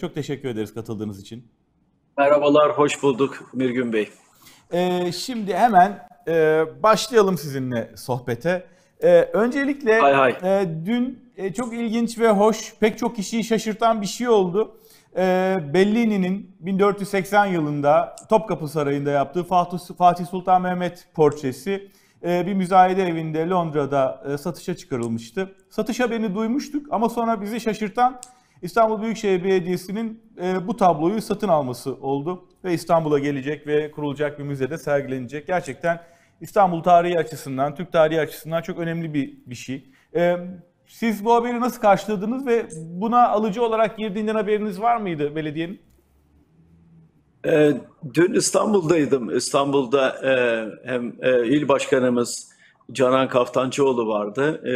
Çok teşekkür ederiz katıldığınız için. Merhabalar, hoş bulduk Mirgün Bey. Ee, şimdi hemen e, başlayalım sizinle sohbete. Ee, öncelikle hay hay. E, dün e, çok ilginç ve hoş, pek çok kişiyi şaşırtan bir şey oldu. E, Bellini'nin 1480 yılında Topkapı Sarayı'nda yaptığı Fatih, Fatih Sultan Mehmet portresi e, bir müzayede evinde Londra'da e, satışa çıkarılmıştı. Satış haberini duymuştuk ama sonra bizi şaşırtan İstanbul Büyükşehir Belediyesi'nin e, bu tabloyu satın alması oldu ve İstanbul'a gelecek ve kurulacak bir müzede sergilenecek. Gerçekten İstanbul tarihi açısından, Türk tarihi açısından çok önemli bir bir şey. E, siz bu haberi nasıl karşıladınız ve buna alıcı olarak girdiğinden haberiniz var mıydı belediyenin? E, dün İstanbul'daydım. İstanbul'da e, hem e, il başkanımız Canan Kaftancıoğlu vardı. E,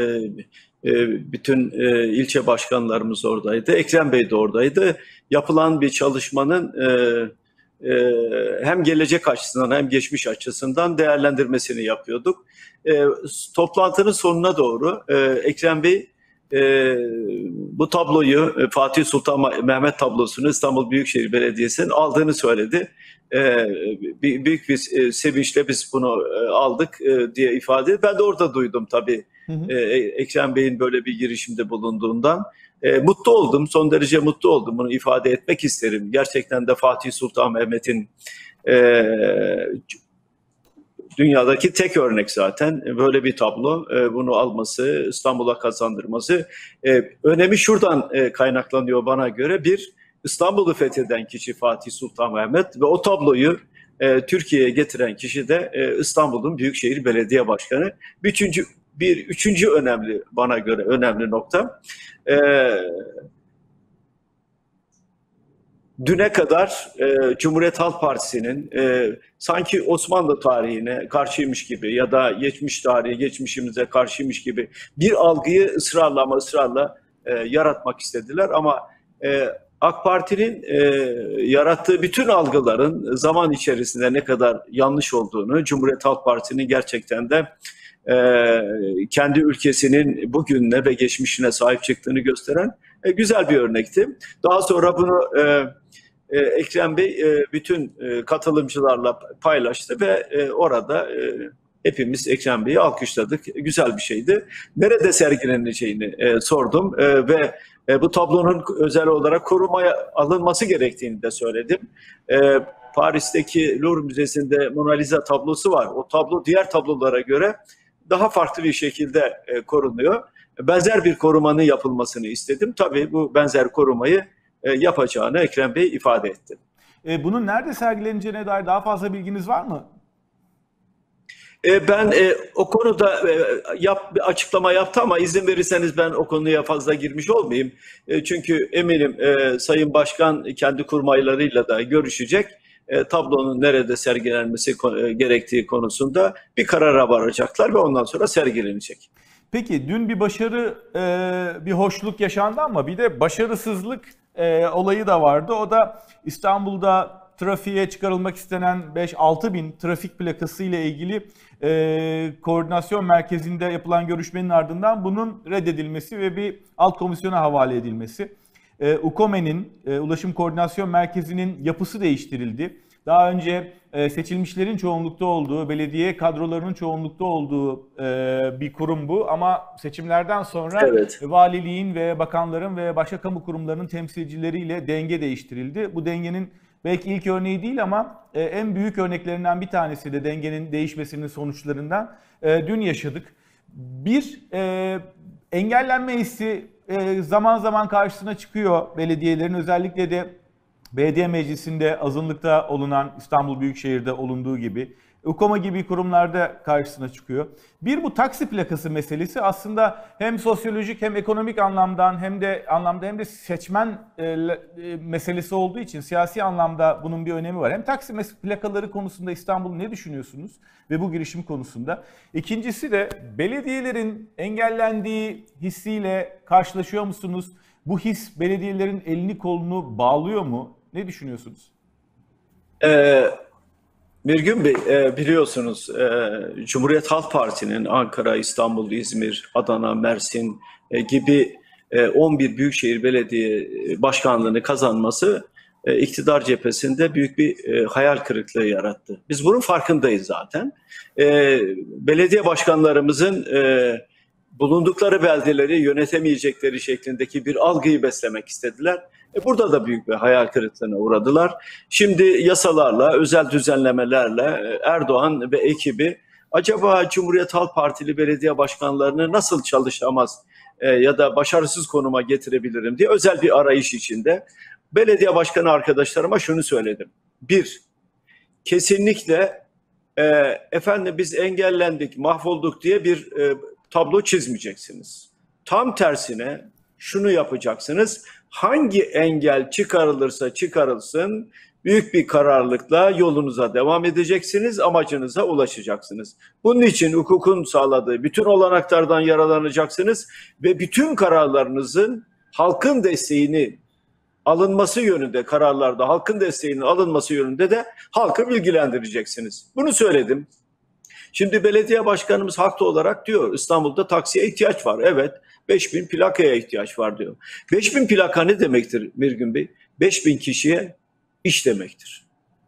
bütün e, ilçe başkanlarımız oradaydı. Ekrem Bey de oradaydı. Yapılan bir çalışmanın e, e, hem gelecek açısından hem geçmiş açısından değerlendirmesini yapıyorduk. Toplantının sonuna doğru Ekrem Bey bu tabloyu Fatih Sultan Mehmet tablosunu İstanbul Büyükşehir Belediyesi'nin aldığını söyledi. Büyük bir sevinçle biz bunu aldık diye ifade. Ben de orada duydum tabii. E, Ekrem Bey'in böyle bir girişimde bulunduğundan. E, mutlu oldum, son derece mutlu oldum. Bunu ifade etmek isterim. Gerçekten de Fatih Sultan Mehmet'in e, dünyadaki tek örnek zaten böyle bir tablo. E, bunu alması, İstanbul'a kazandırması. E, önemi şuradan e, kaynaklanıyor bana göre. Bir, İstanbul'u fetheden kişi Fatih Sultan Mehmet ve o tabloyu Türkiye'ye getiren kişi de İstanbul'un Büyükşehir Belediye Başkanı. Üçüncü, bir üçüncü önemli bana göre önemli nokta. E, düne kadar e, Cumhuriyet Halk Partisi'nin e, sanki Osmanlı tarihine karşıymış gibi ya da geçmiş tarihi, geçmişimize karşıymış gibi bir algıyı ısrarla ama ısrarla e, yaratmak istediler. Ama e, AK Parti'nin e, yarattığı bütün algıların zaman içerisinde ne kadar yanlış olduğunu, Cumhuriyet Halk Partisi'nin gerçekten de e, kendi ülkesinin bugününe ve geçmişine sahip çıktığını gösteren e, güzel bir örnekti. Daha sonra bunu e, e, Ekrem Bey e, bütün e, katılımcılarla paylaştı ve e, orada e, hepimiz Ekrem Bey'i alkışladık. Güzel bir şeydi. Nerede sergileneceğini e, sordum e, ve e, bu tablonun özel olarak korumaya alınması gerektiğini de söyledim. E, Paris'teki Louvre Müzesi'nde Mona Lisa tablosu var. O tablo diğer tablolara göre daha farklı bir şekilde e, korunuyor. Benzer bir korumanın yapılmasını istedim. Tabii bu benzer korumayı e, yapacağını Ekrem Bey ifade etti. E, bunun nerede sergileneceğine dair daha fazla bilginiz var mı? E, ben e, o konuda e, yap, bir açıklama yaptı ama izin verirseniz ben o konuya fazla girmiş olmayayım. E, çünkü eminim e, Sayın Başkan kendi kurmaylarıyla da görüşecek. E, tablonun nerede sergilenmesi e, gerektiği konusunda bir karara varacaklar ve ondan sonra sergilenecek. Peki dün bir başarı, e, bir hoşluk yaşandı ama bir de başarısızlık olayı da vardı. O da İstanbul'da trafiğe çıkarılmak istenen 5-6 bin trafik plakası ile ilgili koordinasyon merkezinde yapılan görüşmenin ardından bunun reddedilmesi ve bir alt komisyona havale edilmesi. E, UKOME'nin, e, Ulaşım Koordinasyon Merkezi'nin yapısı değiştirildi. Daha önce e, seçilmişlerin çoğunlukta olduğu, belediye kadrolarının çoğunlukta olduğu e, bir kurum bu. Ama seçimlerden sonra evet. valiliğin ve bakanların ve başka kamu kurumlarının temsilcileriyle denge değiştirildi. Bu dengenin belki ilk örneği değil ama e, en büyük örneklerinden bir tanesi de dengenin değişmesinin sonuçlarından dün yaşadık. Bir engellenme hissi zaman zaman karşısına çıkıyor belediyelerin. Özellikle de belediye meclisinde azınlıkta olunan İstanbul Büyükşehir'de olunduğu gibi UKOMA gibi kurumlarda karşısına çıkıyor. Bir bu taksi plakası meselesi aslında hem sosyolojik hem ekonomik anlamdan hem de anlamda hem de seçmen e, e, meselesi olduğu için siyasi anlamda bunun bir önemi var. Hem taksi plakaları konusunda İstanbul ne düşünüyorsunuz ve bu girişim konusunda? İkincisi de belediyelerin engellendiği hissiyle karşılaşıyor musunuz? Bu his belediyelerin elini kolunu bağlıyor mu? Ne düşünüyorsunuz? Ee, Mirgün Bey e, biliyorsunuz e, Cumhuriyet Halk Partisi'nin Ankara, İstanbul, İzmir, Adana, Mersin e, gibi 11 Büyükşehir Belediye Başkanlığı'nı kazanması iktidar cephesinde büyük bir hayal kırıklığı yarattı. Biz bunun farkındayız zaten. Belediye başkanlarımızın bulundukları beldeleri yönetemeyecekleri şeklindeki bir algıyı beslemek istediler. E burada da büyük bir hayal kırıklığına uğradılar. Şimdi yasalarla, özel düzenlemelerle e, Erdoğan ve ekibi acaba Cumhuriyet Halk Partili belediye başkanlarını nasıl çalışamaz e, ya da başarısız konuma getirebilirim diye özel bir arayış içinde. Belediye başkanı arkadaşlarıma şunu söyledim. Bir, kesinlikle e, efendim biz engellendik, mahvolduk diye bir e, tablo çizmeyeceksiniz. Tam tersine şunu yapacaksınız. Hangi engel çıkarılırsa çıkarılsın büyük bir kararlılıkla yolunuza devam edeceksiniz, amacınıza ulaşacaksınız. Bunun için hukukun sağladığı bütün olanaklardan yararlanacaksınız ve bütün kararlarınızın halkın desteğini alınması yönünde kararlarda halkın desteğinin alınması yönünde de halkı bilgilendireceksiniz. Bunu söyledim. Şimdi belediye başkanımız haklı olarak diyor İstanbul'da taksiye ihtiyaç var. Evet 5000 plakaya ihtiyaç var diyor. 5000 plaka ne demektir Mirgün Bey? 5000 kişiye iş demektir.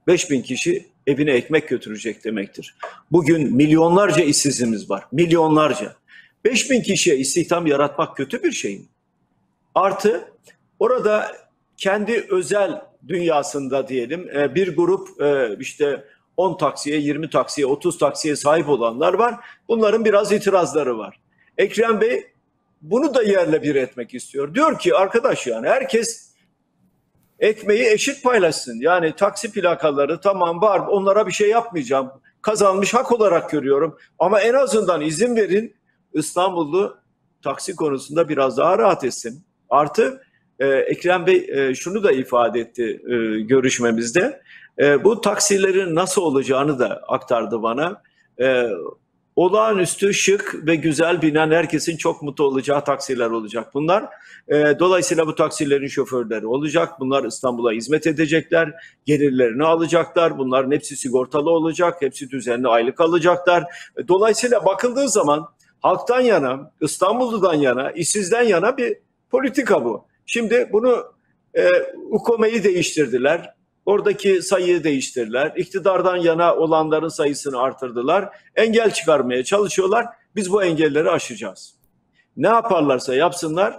5000 kişi evine ekmek götürecek demektir. Bugün milyonlarca işsizimiz var. Milyonlarca. 5000 kişiye istihdam yaratmak kötü bir şey mi? Artı orada kendi özel dünyasında diyelim e, bir grup e, işte 10 taksiye, 20 taksiye, 30 taksiye sahip olanlar var. Bunların biraz itirazları var. Ekrem Bey bunu da yerle bir etmek istiyor. Diyor ki arkadaş yani herkes ekmeği eşit paylaşsın. Yani taksi plakaları tamam var onlara bir şey yapmayacağım. Kazanmış hak olarak görüyorum. Ama en azından izin verin İstanbullu taksi konusunda biraz daha rahat etsin. Artı e, Ekrem Bey e, şunu da ifade etti e, görüşmemizde. E, bu taksilerin nasıl olacağını da aktardı bana. E, olağanüstü şık ve güzel binen herkesin çok mutlu olacağı taksiler olacak bunlar. E, dolayısıyla bu taksilerin şoförleri olacak. Bunlar İstanbul'a hizmet edecekler. Gelirlerini alacaklar. Bunların hepsi sigortalı olacak. Hepsi düzenli aylık alacaklar. E, dolayısıyla bakıldığı zaman halktan yana, İstanbulludan yana, işsizden yana bir politika bu. Şimdi bunu e, UKOME'yi değiştirdiler. Oradaki sayıyı değiştirdiler. İktidardan yana olanların sayısını artırdılar. Engel çıkarmaya çalışıyorlar. Biz bu engelleri aşacağız. Ne yaparlarsa yapsınlar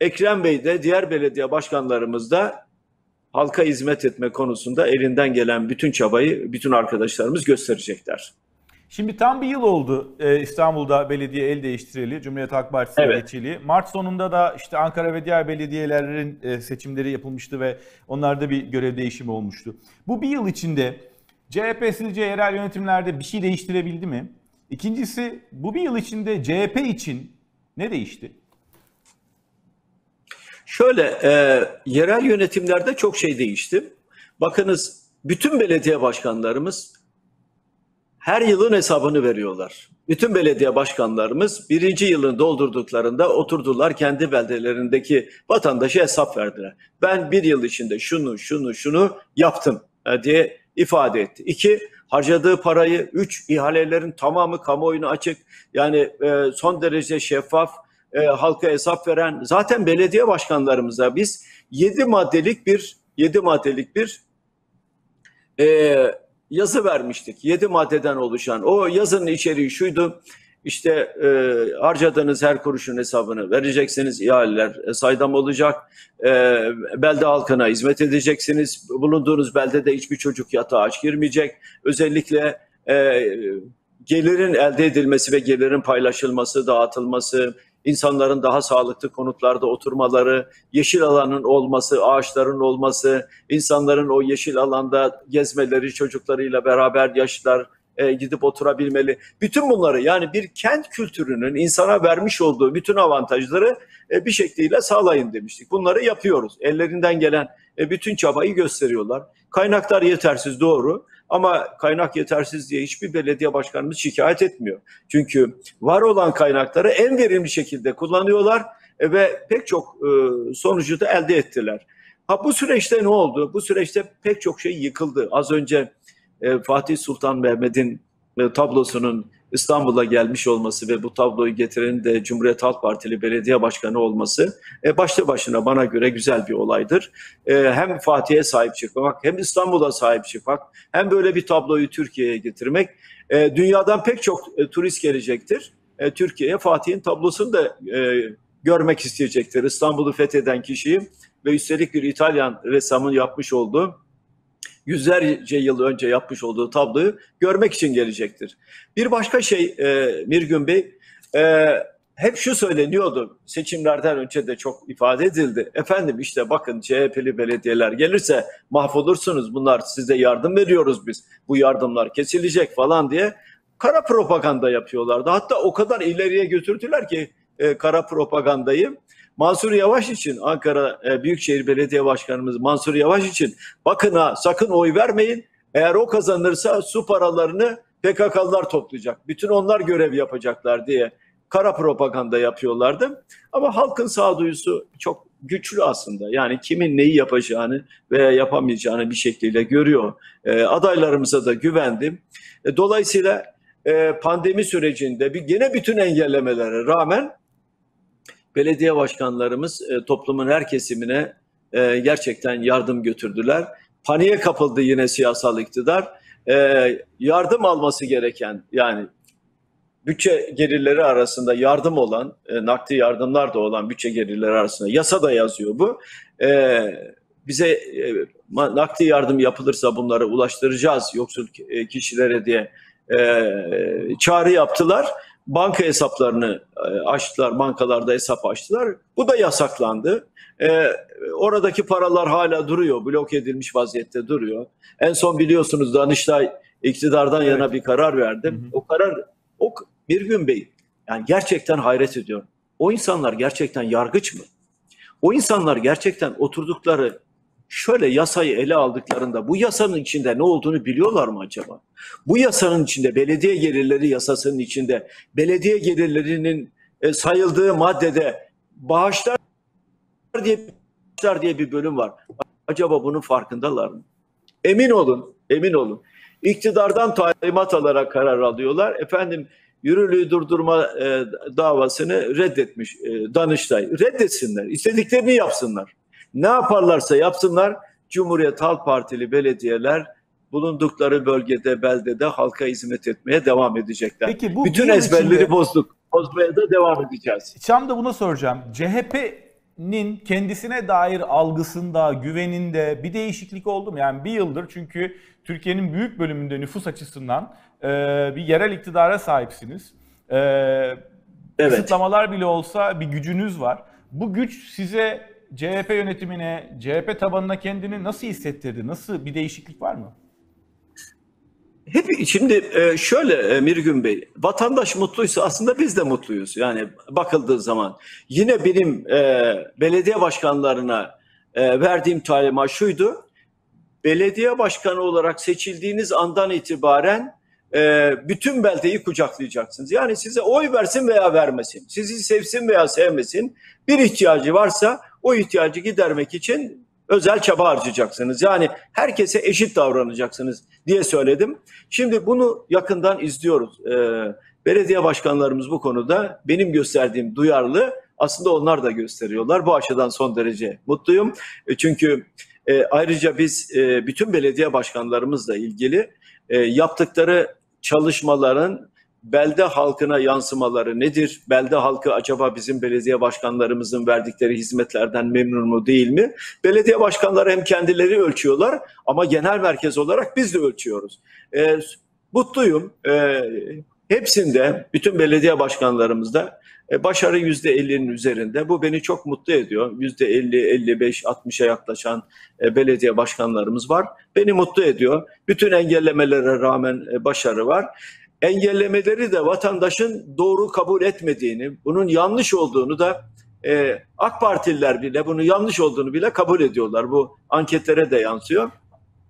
Ekrem Bey de diğer belediye başkanlarımız da halka hizmet etme konusunda elinden gelen bütün çabayı bütün arkadaşlarımız gösterecekler. Şimdi tam bir yıl oldu e, İstanbul'da belediye el değiştireli, Cumhuriyet Halk Partisi evet. geçeli. Mart sonunda da işte Ankara ve diğer belediyelerin e, seçimleri yapılmıştı ve onlarda bir görev değişimi olmuştu. Bu bir yıl içinde CHP sizce yerel yönetimlerde bir şey değiştirebildi mi? İkincisi bu bir yıl içinde CHP için ne değişti? Şöyle, e, yerel yönetimlerde çok şey değişti. Bakınız bütün belediye başkanlarımız her yılın hesabını veriyorlar. Bütün belediye başkanlarımız birinci yılını doldurduklarında oturdular kendi beldelerindeki vatandaşa hesap verdiler. Ben bir yıl içinde şunu şunu şunu yaptım e, diye ifade etti. İki, harcadığı parayı, üç, ihalelerin tamamı kamuoyuna açık. Yani e, son derece şeffaf, e, halka hesap veren zaten belediye başkanlarımıza biz yedi maddelik bir yedi maddelik bir e, yazı vermiştik. Yedi maddeden oluşan. O yazının içeriği şuydu. İşte e, harcadığınız her kuruşun hesabını vereceksiniz. İhaleler e, saydam olacak. E, belde halkına hizmet edeceksiniz. Bulunduğunuz beldede hiçbir çocuk yatağa aç girmeyecek. Özellikle e, gelirin elde edilmesi ve gelirin paylaşılması, dağıtılması, insanların daha sağlıklı konutlarda oturmaları, yeşil alanın olması, ağaçların olması, insanların o yeşil alanda gezmeleri, çocuklarıyla beraber yaşlar e, gidip oturabilmeli. Bütün bunları yani bir kent kültürünün insana vermiş olduğu bütün avantajları e, bir şekliyle sağlayın demiştik. Bunları yapıyoruz. Ellerinden gelen e, bütün çabayı gösteriyorlar. Kaynaklar yetersiz doğru ama kaynak yetersiz diye hiçbir belediye başkanımız şikayet etmiyor. Çünkü var olan kaynakları en verimli şekilde kullanıyorlar e, ve pek çok e, sonucu da elde ettiler. Ha bu süreçte ne oldu? Bu süreçte pek çok şey yıkıldı. Az önce e, Fatih Sultan Mehmet'in tablosunun İstanbul'a gelmiş olması ve bu tabloyu getirenin de Cumhuriyet Halk Partili belediye başkanı olması e, başlı başına bana göre güzel bir olaydır. E, hem Fatih'e sahip çıkmak hem İstanbul'a sahip çıkmak hem böyle bir tabloyu Türkiye'ye getirmek e, dünyadan pek çok e, turist gelecektir. E, Türkiye'ye Fatih'in tablosunu da e, görmek isteyecektir. İstanbul'u fetheden kişiyi ve üstelik bir İtalyan ressamın yapmış olduğu yüzlerce yıl önce yapmış olduğu tabloyu görmek için gelecektir. Bir başka şey e, Mirgün Bey, e, hep şu söyleniyordu, seçimlerden önce de çok ifade edildi. Efendim işte bakın CHP'li belediyeler gelirse mahvolursunuz bunlar size yardım veriyoruz biz. Bu yardımlar kesilecek falan diye kara propaganda yapıyorlardı. Hatta o kadar ileriye götürdüler ki e, kara propagandayı. Mansur Yavaş için Ankara e, Büyükşehir Belediye Başkanımız Mansur Yavaş için bakın ha sakın oy vermeyin. Eğer o kazanırsa su paralarını PKK'lılar toplayacak. Bütün onlar görev yapacaklar diye kara propaganda yapıyorlardı. Ama halkın sağduyusu çok güçlü aslında. Yani kimin neyi yapacağını veya yapamayacağını bir şekilde görüyor. E, adaylarımıza da güvendim. E, dolayısıyla e, pandemi sürecinde bir gene bütün engellemelere rağmen belediye başkanlarımız e, toplumun her kesimine e, gerçekten yardım götürdüler. Paniğe kapıldı yine siyasal iktidar. E, yardım alması gereken yani bütçe gelirleri arasında yardım olan, e, nakdi yardımlar da olan bütçe gelirleri arasında yasa da yazıyor bu. E, bize e, nakdi yardım yapılırsa bunları ulaştıracağız yoksul e, kişilere diye e, çağrı yaptılar banka hesaplarını e, açtılar, bankalarda hesap açtılar. Bu da yasaklandı. Ee, oradaki paralar hala duruyor, blok edilmiş vaziyette duruyor. En son biliyorsunuz Danıştay iktidardan evet. yana bir karar verdi. Hı hı. O karar, o bir gün bey, yani gerçekten hayret ediyorum. O insanlar gerçekten yargıç mı? O insanlar gerçekten oturdukları şöyle yasayı ele aldıklarında bu yasanın içinde ne olduğunu biliyorlar mı acaba? Bu yasanın içinde belediye gelirleri yasasının içinde belediye gelirlerinin e, sayıldığı maddede bağışlar diye bağışlar diye bir bölüm var. Acaba bunun farkındalar mı? Emin olun, emin olun. İktidardan talimat alarak karar alıyorlar. Efendim yürürlüğü durdurma e, davasını reddetmiş e, Danıştay. Reddetsinler, istediklerini yapsınlar. Ne yaparlarsa yapsınlar Cumhuriyet Halk Partili belediyeler bulundukları bölgede, beldede halka hizmet etmeye devam edecekler. Peki bu Bütün ezberleri içinde, bozduk. Bozmaya da devam edeceğiz. Tam da buna soracağım. CHP'nin kendisine dair algısında, güveninde bir değişiklik oldu mu? Yani bir yıldır çünkü Türkiye'nin büyük bölümünde nüfus açısından e, bir yerel iktidara sahipsiniz. E, evet. Kısıtlamalar bile olsa bir gücünüz var. Bu güç size CHP yönetimine, CHP tabanına kendini nasıl hissettirdi? Nasıl bir değişiklik var mı? Hep şimdi e, şöyle e, Mirgün Bey, vatandaş mutluysa aslında biz de mutluyuz. Yani bakıldığı zaman yine benim e, belediye başkanlarına verdiğim talimat şuydu. Belediye başkanı olarak seçildiğiniz andan itibaren bütün beldeyi kucaklayacaksınız. Yani size oy versin veya vermesin, sizi sevsin veya sevmesin bir ihtiyacı varsa o ihtiyacı gidermek için özel çaba harcayacaksınız. Yani herkese eşit davranacaksınız diye söyledim. Şimdi bunu yakından izliyoruz. Ee, belediye başkanlarımız bu konuda benim gösterdiğim duyarlı aslında onlar da gösteriyorlar. Bu açıdan son derece mutluyum. E, çünkü e, ayrıca biz e, bütün belediye başkanlarımızla ilgili e, yaptıkları çalışmaların belde halkına yansımaları nedir? Belde halkı acaba bizim belediye başkanlarımızın verdikleri hizmetlerden memnun mu değil mi? Belediye başkanları hem kendileri ölçüyorlar ama genel merkez olarak biz de ölçüyoruz. E, mutluyum. E, hepsinde, bütün belediye başkanlarımızda e, başarı yüzde 50'nin üzerinde. Bu beni çok mutlu ediyor. Yüzde 50, 55, 60'a yaklaşan e, belediye başkanlarımız var. Beni mutlu ediyor. Bütün engellemelere rağmen e, başarı var engellemeleri de vatandaşın doğru kabul etmediğini, bunun yanlış olduğunu da e, AK Partililer bile bunun yanlış olduğunu bile kabul ediyorlar. Bu anketlere de yansıyor.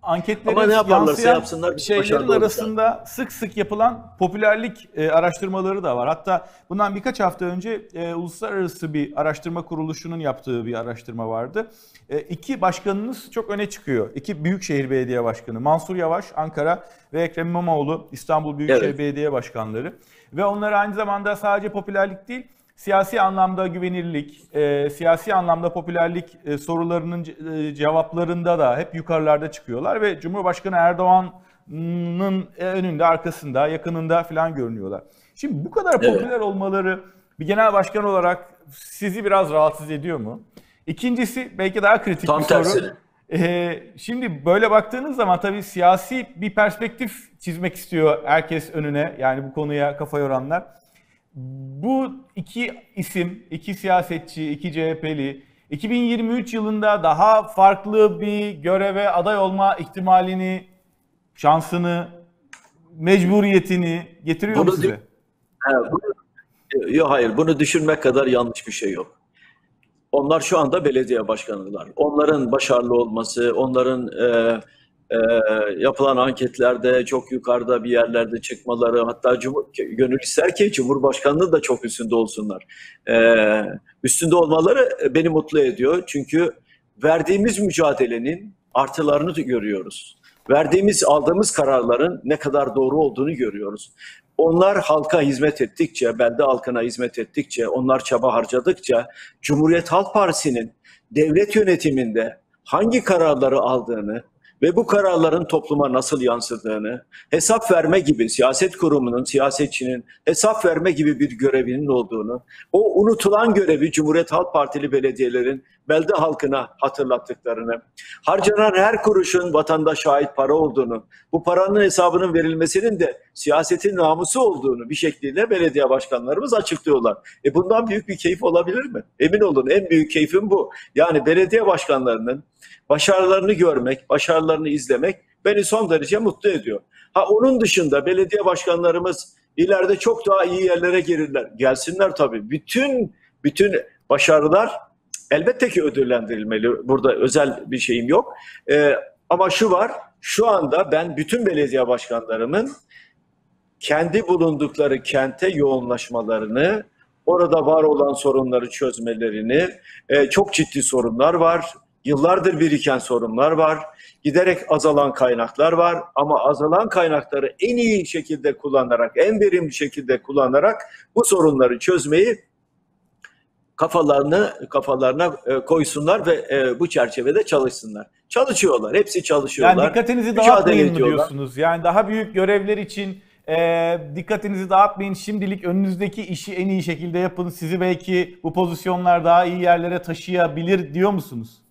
Anketlerin Ama ne yaparlarsa yapsınlar, şeylerin arasında sık sık yapılan popülerlik e, araştırmaları da var. Hatta bundan birkaç hafta önce e, uluslararası bir araştırma kuruluşunun yaptığı bir araştırma vardı. E, iki başkanınız çok öne çıkıyor. İki Büyükşehir Belediye Başkanı Mansur Yavaş Ankara ve Ekrem İmamoğlu İstanbul Büyükşehir Evet. Belediye Başkanları. Ve onlar aynı zamanda sadece popülerlik değil siyasi anlamda güvenirlik, e, siyasi anlamda popülerlik e, sorularının e, cevaplarında da hep yukarılarda çıkıyorlar ve Cumhurbaşkanı Erdoğan'ın önünde, arkasında, yakınında falan görünüyorlar. Şimdi bu kadar Evet. popüler olmaları bir genel başkan olarak sizi biraz rahatsız ediyor mu? İkincisi belki daha kritik Tam bir soru. tersine. Ee, şimdi böyle baktığınız zaman tabii siyasi bir perspektif çizmek istiyor herkes önüne. Yani bu konuya kafa yoranlar. Bu iki isim, iki siyasetçi, iki CHP'li 2023 yılında daha farklı bir göreve aday olma ihtimalini, şansını, mecburiyetini getiriyor mu Bunu size? Ha, bunu- Yok hayır, bunu düşünmek kadar yanlış bir şey yok. Onlar şu anda belediye başkanılar. Onların başarılı olması, onların e, e, yapılan anketlerde çok yukarıda bir yerlerde çıkmaları, hatta Cumhur, gönül ister ki Cumhurbaşkanlığı da çok üstünde olsunlar. E, üstünde olmaları beni mutlu ediyor. Çünkü verdiğimiz mücadelenin artılarını görüyoruz. Verdiğimiz, aldığımız kararların ne kadar doğru olduğunu görüyoruz. Onlar halka hizmet ettikçe, belde halkına hizmet ettikçe, onlar çaba harcadıkça Cumhuriyet Halk Partisi'nin devlet yönetiminde hangi kararları aldığını ve bu kararların topluma nasıl yansıdığını hesap verme gibi siyaset kurumunun, siyasetçinin hesap verme gibi bir görevinin olduğunu, o unutulan görevi Cumhuriyet Halk Partili belediyelerin belde halkına hatırlattıklarını, harcanan her kuruşun vatandaşa ait para olduğunu, bu paranın hesabının verilmesinin de siyasetin namusu olduğunu bir şekliyle belediye başkanlarımız açıklıyorlar. E bundan büyük bir keyif olabilir mi? Emin olun en büyük keyfim bu. Yani belediye başkanlarının başarılarını görmek, başarılarını izlemek beni son derece mutlu ediyor. Ha onun dışında belediye başkanlarımız ileride çok daha iyi yerlere gelirler. Gelsinler tabii. Bütün bütün başarılar elbette ki ödüllendirilmeli. Burada özel bir şeyim yok. Ee, ama şu var, şu anda ben bütün belediye başkanlarımın kendi bulundukları kente yoğunlaşmalarını, orada var olan sorunları çözmelerini, e, çok ciddi sorunlar var, yıllardır biriken sorunlar var, giderek azalan kaynaklar var ama azalan kaynakları en iyi şekilde kullanarak, en verimli şekilde kullanarak bu sorunları çözmeyi kafalarını kafalarına e, koysunlar ve e, bu çerçevede çalışsınlar. Çalışıyorlar, hepsi çalışıyorlar. Yani dikkatinizi dağıtmayın mı diyorsunuz? Yani daha büyük görevler için e, dikkatinizi dağıtmayın. Şimdilik önünüzdeki işi en iyi şekilde yapın. Sizi belki bu pozisyonlar daha iyi yerlere taşıyabilir diyor musunuz?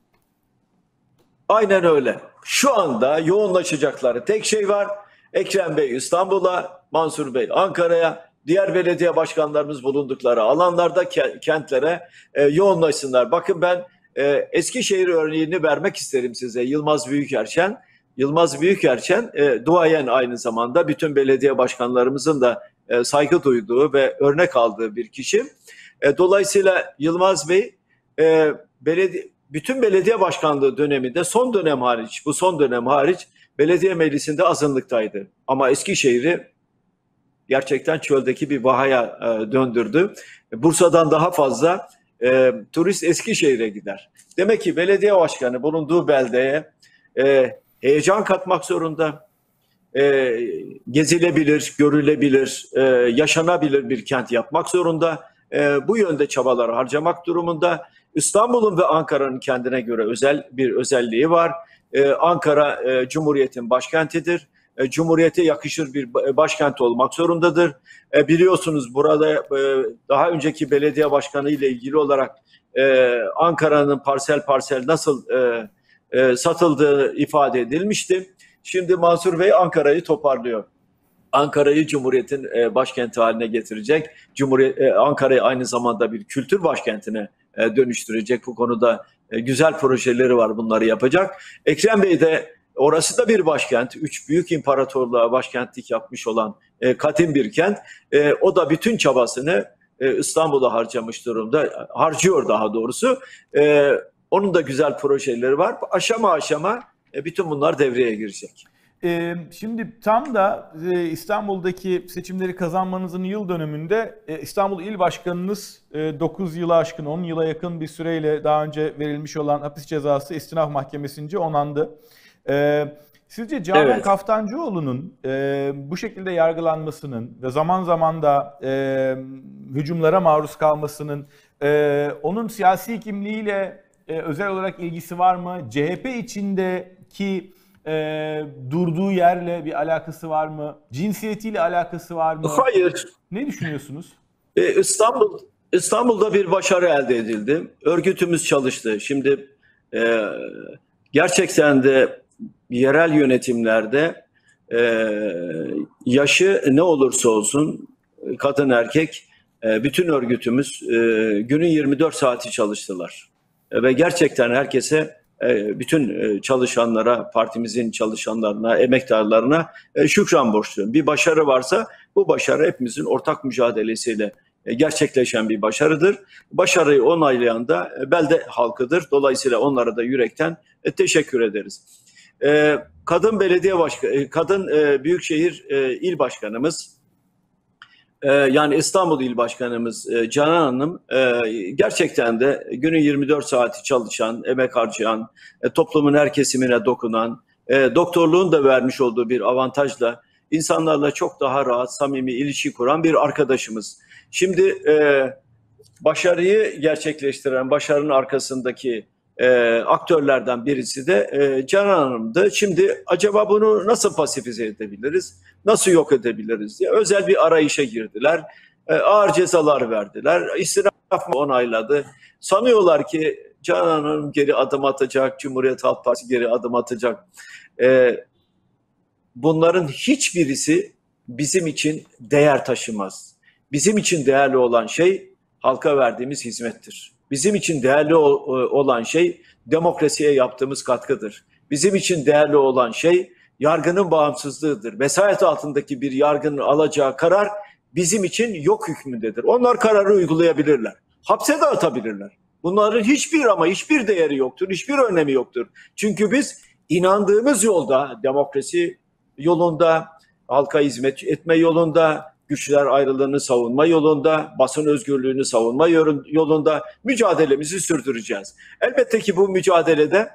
Aynen öyle. Şu anda yoğunlaşacakları tek şey var. Ekrem Bey İstanbul'a, Mansur Bey Ankara'ya, diğer belediye başkanlarımız bulundukları alanlarda, ke- kentlere e, yoğunlaşsınlar. Bakın ben e, Eskişehir örneğini vermek isterim size. Yılmaz Büyükerşen. Yılmaz Büyükerşen e, duayen aynı zamanda bütün belediye başkanlarımızın da e, saygı duyduğu ve örnek aldığı bir kişi. E, dolayısıyla Yılmaz Bey e, belediye bütün belediye başkanlığı döneminde son dönem hariç, bu son dönem hariç belediye meclisinde azınlıktaydı. Ama Eskişehir'i gerçekten çöldeki bir vahaya e, döndürdü. Bursa'dan daha fazla e, turist Eskişehir'e gider. Demek ki belediye başkanı bulunduğu beldeye e, heyecan katmak zorunda. E, gezilebilir, görülebilir, yaşanabilir bir kent yapmak zorunda. Bu yönde çabalar harcamak durumunda. İstanbul'un ve Ankara'nın kendine göre özel bir özelliği var. Ankara Cumhuriyet'in başkentidir. E, Cumhuriyete yakışır bir ba- başkent olmak zorundadır. E, biliyorsunuz burada e, daha önceki belediye başkanı ile ilgili olarak e, Ankara'nın parsel parsel nasıl e, e, satıldığı ifade edilmişti. Şimdi Mansur Bey Ankara'yı toparlıyor. Ankara'yı Cumhuriyet'in e, başkenti haline getirecek. Cumhuriyet e, Ankara'yı aynı zamanda bir kültür başkentine e, dönüştürecek. Bu konuda e, güzel projeleri var bunları yapacak. Ekrem Bey de orası da bir başkent. Üç büyük imparatorluğa başkentlik yapmış olan e, kadim bir kent. E, o da bütün çabasını e, İstanbul'a harcamış durumda. Harcıyor daha doğrusu. E, onun da güzel projeleri var. Aşama aşama E, bütün bunlar devreye girecek. Ee, şimdi tam da e, İstanbul'daki seçimleri kazanmanızın yıl dönümünde e, İstanbul İl Başkanınız e, 9 yıla aşkın 10 yıla yakın bir süreyle daha önce verilmiş olan hapis cezası istinaf mahkemesince onandı. E, sizce Canan Evet. Kaftancıoğlu'nun e, bu şekilde yargılanmasının ve zaman zaman da e, hücumlara maruz kalmasının e, onun siyasi kimliğiyle e, özel olarak ilgisi var mı? CHP içindeki e, durduğu yerle bir alakası var mı? Cinsiyetiyle alakası var mı? Hayır. Ne düşünüyorsunuz? E, İstanbul İstanbul'da bir başarı elde edildi. Örgütümüz çalıştı. Şimdi e, gerçekten de yerel yönetimlerde e, yaşı ne olursa olsun kadın erkek e, bütün örgütümüz e, günün 24 saati çalıştılar. E, ve gerçekten herkese e, bütün e, çalışanlara, partimizin çalışanlarına, emektarlarına e, şükran borçluyum. Bir başarı varsa bu başarı hepimizin ortak mücadelesiyle e, gerçekleşen bir başarıdır. Başarıyı onaylayan da e, belde halkıdır. Dolayısıyla onlara da yürekten e, teşekkür ederiz. E, Kadın belediye başkanı, kadın e, büyükşehir e, il başkanımız, e, yani İstanbul il başkanımız e, Canan Hanım e, gerçekten de günün 24 saati çalışan, emek harcayan, e, toplumun her kesimine dokunan, e, doktorluğun da vermiş olduğu bir avantajla insanlarla çok daha rahat, samimi ilişki kuran bir arkadaşımız. Şimdi e, başarıyı gerçekleştiren, başarının arkasındaki e, aktörlerden birisi de e, Canan Hanım'dı. Şimdi acaba bunu nasıl pasifize edebiliriz, nasıl yok edebiliriz diye özel bir arayışa girdiler. E, ağır cezalar verdiler, istinaf mı onayladı. Sanıyorlar ki Canan Hanım geri adım atacak, Cumhuriyet Halk Partisi geri adım atacak. E, bunların hiçbirisi bizim için değer taşımaz. Bizim için değerli olan şey halka verdiğimiz hizmettir. Bizim için değerli olan şey demokrasiye yaptığımız katkıdır. Bizim için değerli olan şey yargının bağımsızlığıdır. Vesayet altındaki bir yargının alacağı karar bizim için yok hükmündedir. Onlar kararı uygulayabilirler. Hapse de atabilirler. Bunların hiçbir ama hiçbir değeri yoktur, hiçbir önemi yoktur. Çünkü biz inandığımız yolda, demokrasi yolunda, halka hizmet etme yolunda, güçler ayrılığını savunma yolunda, basın özgürlüğünü savunma yolunda mücadelemizi sürdüreceğiz. Elbette ki bu mücadelede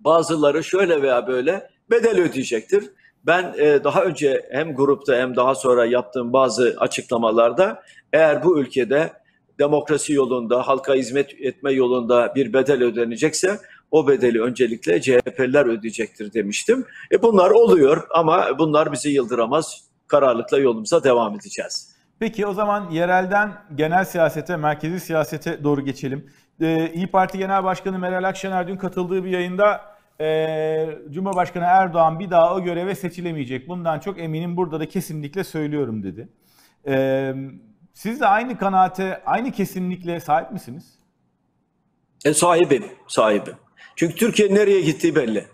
bazıları şöyle veya böyle bedel ödeyecektir. Ben e, daha önce hem grupta hem daha sonra yaptığım bazı açıklamalarda eğer bu ülkede demokrasi yolunda, halka hizmet etme yolunda bir bedel ödenecekse o bedeli öncelikle CHP'liler ödeyecektir demiştim. E bunlar oluyor ama bunlar bizi yıldıramaz kararlılıkla yolumuza devam edeceğiz. Peki o zaman yerelden genel siyasete, merkezi siyasete doğru geçelim. Ee, İyi Parti Genel Başkanı Meral Akşener dün katıldığı bir yayında e, Cumhurbaşkanı Erdoğan bir daha o göreve seçilemeyecek. Bundan çok eminim burada da kesinlikle söylüyorum dedi. E, siz de aynı kanaate, aynı kesinlikle sahip misiniz? E, sahibim, sahibim. Çünkü Türkiye nereye gittiği belli.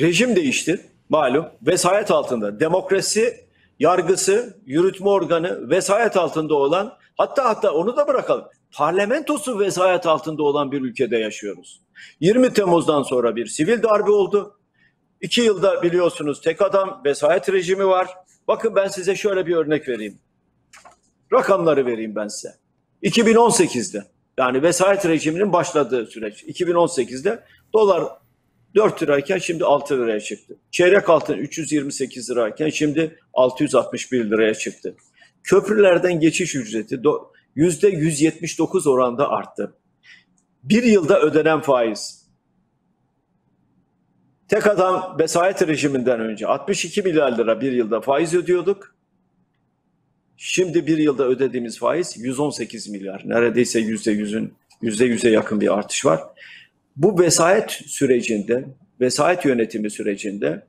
Rejim değişti malum vesayet altında. Demokrasi yargısı, yürütme organı vesayet altında olan hatta hatta onu da bırakalım. Parlamentosu vesayet altında olan bir ülkede yaşıyoruz. 20 Temmuz'dan sonra bir sivil darbe oldu. İki yılda biliyorsunuz tek adam vesayet rejimi var. Bakın ben size şöyle bir örnek vereyim. Rakamları vereyim ben size. 2018'de yani vesayet rejiminin başladığı süreç 2018'de dolar 4 lirayken şimdi 6 liraya çıktı. Çeyrek altın 328 lirayken şimdi 661 liraya çıktı. Köprülerden geçiş ücreti %179 oranda arttı. Bir yılda ödenen faiz. Tek adam vesayet rejiminden önce 62 milyar lira bir yılda faiz ödüyorduk. Şimdi bir yılda ödediğimiz faiz 118 milyar. Neredeyse %100'ün %100'e yakın bir artış var. Bu vesayet sürecinde, vesayet yönetimi sürecinde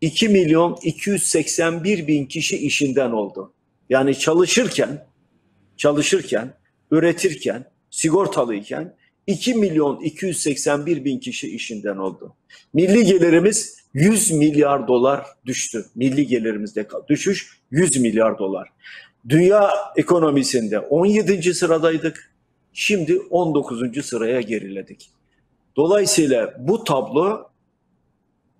2 milyon 281 bin kişi işinden oldu. Yani çalışırken, çalışırken, üretirken, sigortalıyken 2 milyon 281 bin kişi işinden oldu. Milli gelirimiz 100 milyar dolar düştü. Milli gelirimizde düşüş 100 milyar dolar. Dünya ekonomisinde 17. sıradaydık. Şimdi 19. sıraya geriledik. Dolayısıyla bu tablo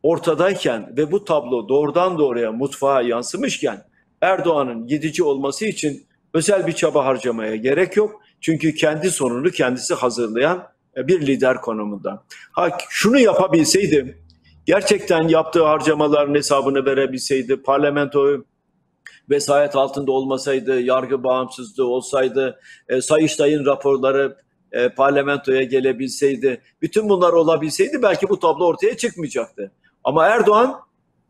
ortadayken ve bu tablo doğrudan doğruya mutfağa yansımışken Erdoğan'ın gidici olması için özel bir çaba harcamaya gerek yok. Çünkü kendi sonunu kendisi hazırlayan e, bir lider konumunda. Ha şunu yapabilseydi, gerçekten yaptığı harcamaların hesabını verebilseydi, parlamentoyu vesayet altında olmasaydı, yargı bağımsızlığı olsaydı, e, Sayıştay'ın raporları e, parlamentoya gelebilseydi, bütün bunlar olabilseydi belki bu tablo ortaya çıkmayacaktı. Ama Erdoğan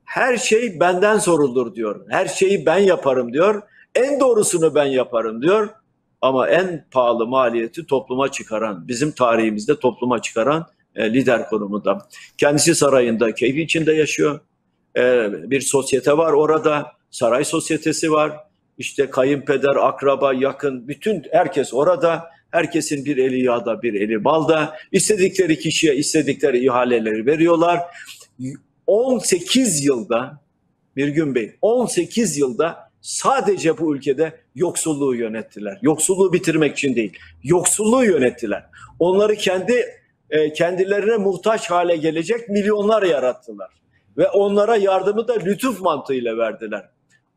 her şey benden sorulur diyor. Her şeyi ben yaparım diyor. En doğrusunu ben yaparım diyor. Ama en pahalı maliyeti topluma çıkaran, bizim tarihimizde topluma çıkaran e, lider konumunda. Kendisi sarayında keyfi içinde yaşıyor. E, bir sosyete var orada. Saray sosyetesi var. İşte kayınpeder, akraba, yakın bütün herkes orada. Herkesin bir eli yağda, bir eli balda. İstedikleri kişiye istedikleri ihaleleri veriyorlar. 18 yılda bir gün Bey 18 yılda sadece bu ülkede yoksulluğu yönettiler. Yoksulluğu bitirmek için değil. Yoksulluğu yönettiler. Onları kendi e, kendilerine muhtaç hale gelecek milyonlar yarattılar. Ve onlara yardımı da lütuf mantığıyla verdiler.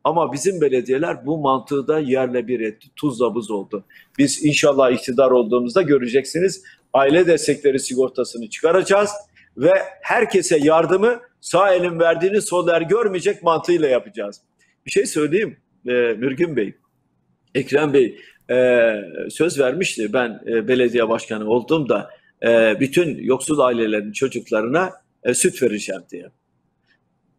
Ama bizim belediyeler bu mantığı da yerle bir etti. Tuzla buz oldu. Biz inşallah iktidar olduğumuzda göreceksiniz. Aile destekleri sigortasını çıkaracağız ve herkese yardımı sağ elin verdiğini sol el görmeyecek mantığıyla yapacağız. Bir şey söyleyeyim e, Mürgün Bey. Ekrem Bey e, söz vermişti ben e, belediye başkanı olduğumda e, bütün yoksul ailelerin çocuklarına e, süt vereceğim diye.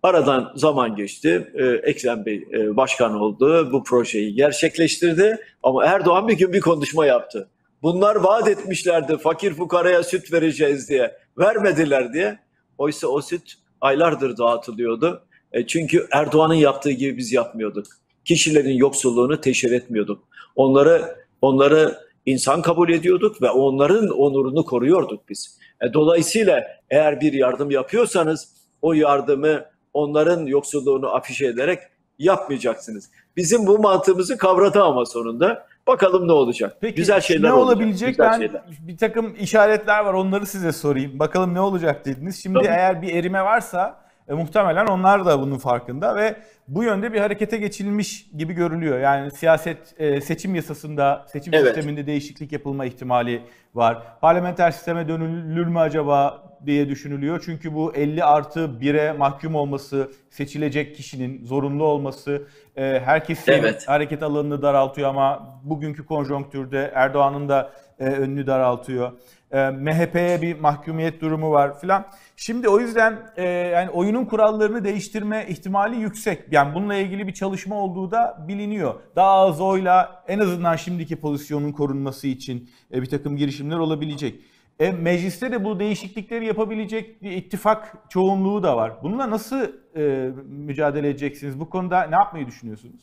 Aradan zaman geçti. Ee, Ekrem Bey e, başkan oldu. Bu projeyi gerçekleştirdi. Ama Erdoğan bir gün bir konuşma yaptı. Bunlar vaat etmişlerdi fakir fukaraya süt vereceğiz diye. Vermediler diye. Oysa o süt aylardır dağıtılıyordu. E, çünkü Erdoğan'ın yaptığı gibi biz yapmıyorduk. Kişilerin yoksulluğunu teşhir etmiyorduk. Onları onları insan kabul ediyorduk ve onların onurunu koruyorduk biz. E, dolayısıyla eğer bir yardım yapıyorsanız o yardımı onların yoksulluğunu afişe ederek yapmayacaksınız. Bizim bu mantığımızı kavradı ama sonunda. Bakalım ne olacak. Peki, Güzel şeyler ne olabilecek? Güzel ben şeyler. bir takım işaretler var. Onları size sorayım. Bakalım ne olacak dediniz. Şimdi Tabii. eğer bir erime varsa e, muhtemelen onlar da bunun farkında ve bu yönde bir harekete geçilmiş gibi görülüyor. Yani siyaset e, seçim yasasında, seçim Evet. sisteminde değişiklik yapılma ihtimali var. Parlamenter sisteme dönülür mü acaba diye düşünülüyor. Çünkü bu 50 artı 1'e mahkum olması, seçilecek kişinin zorunlu olması e, herkesin Evet. hareket alanını daraltıyor ama bugünkü konjonktürde Erdoğan'ın da e, önünü daraltıyor. E, MHP'ye bir mahkumiyet durumu var filan. Şimdi o yüzden e, yani oyunun kurallarını değiştirme ihtimali yüksek. Yani bununla ilgili bir çalışma olduğu da biliniyor. Daha az oyla en azından şimdiki pozisyonun korunması için e, bir takım girişimler olabilecek. E, mecliste de bu değişiklikleri yapabilecek bir ittifak çoğunluğu da var. Bununla nasıl e, mücadele edeceksiniz? Bu konuda ne yapmayı düşünüyorsunuz?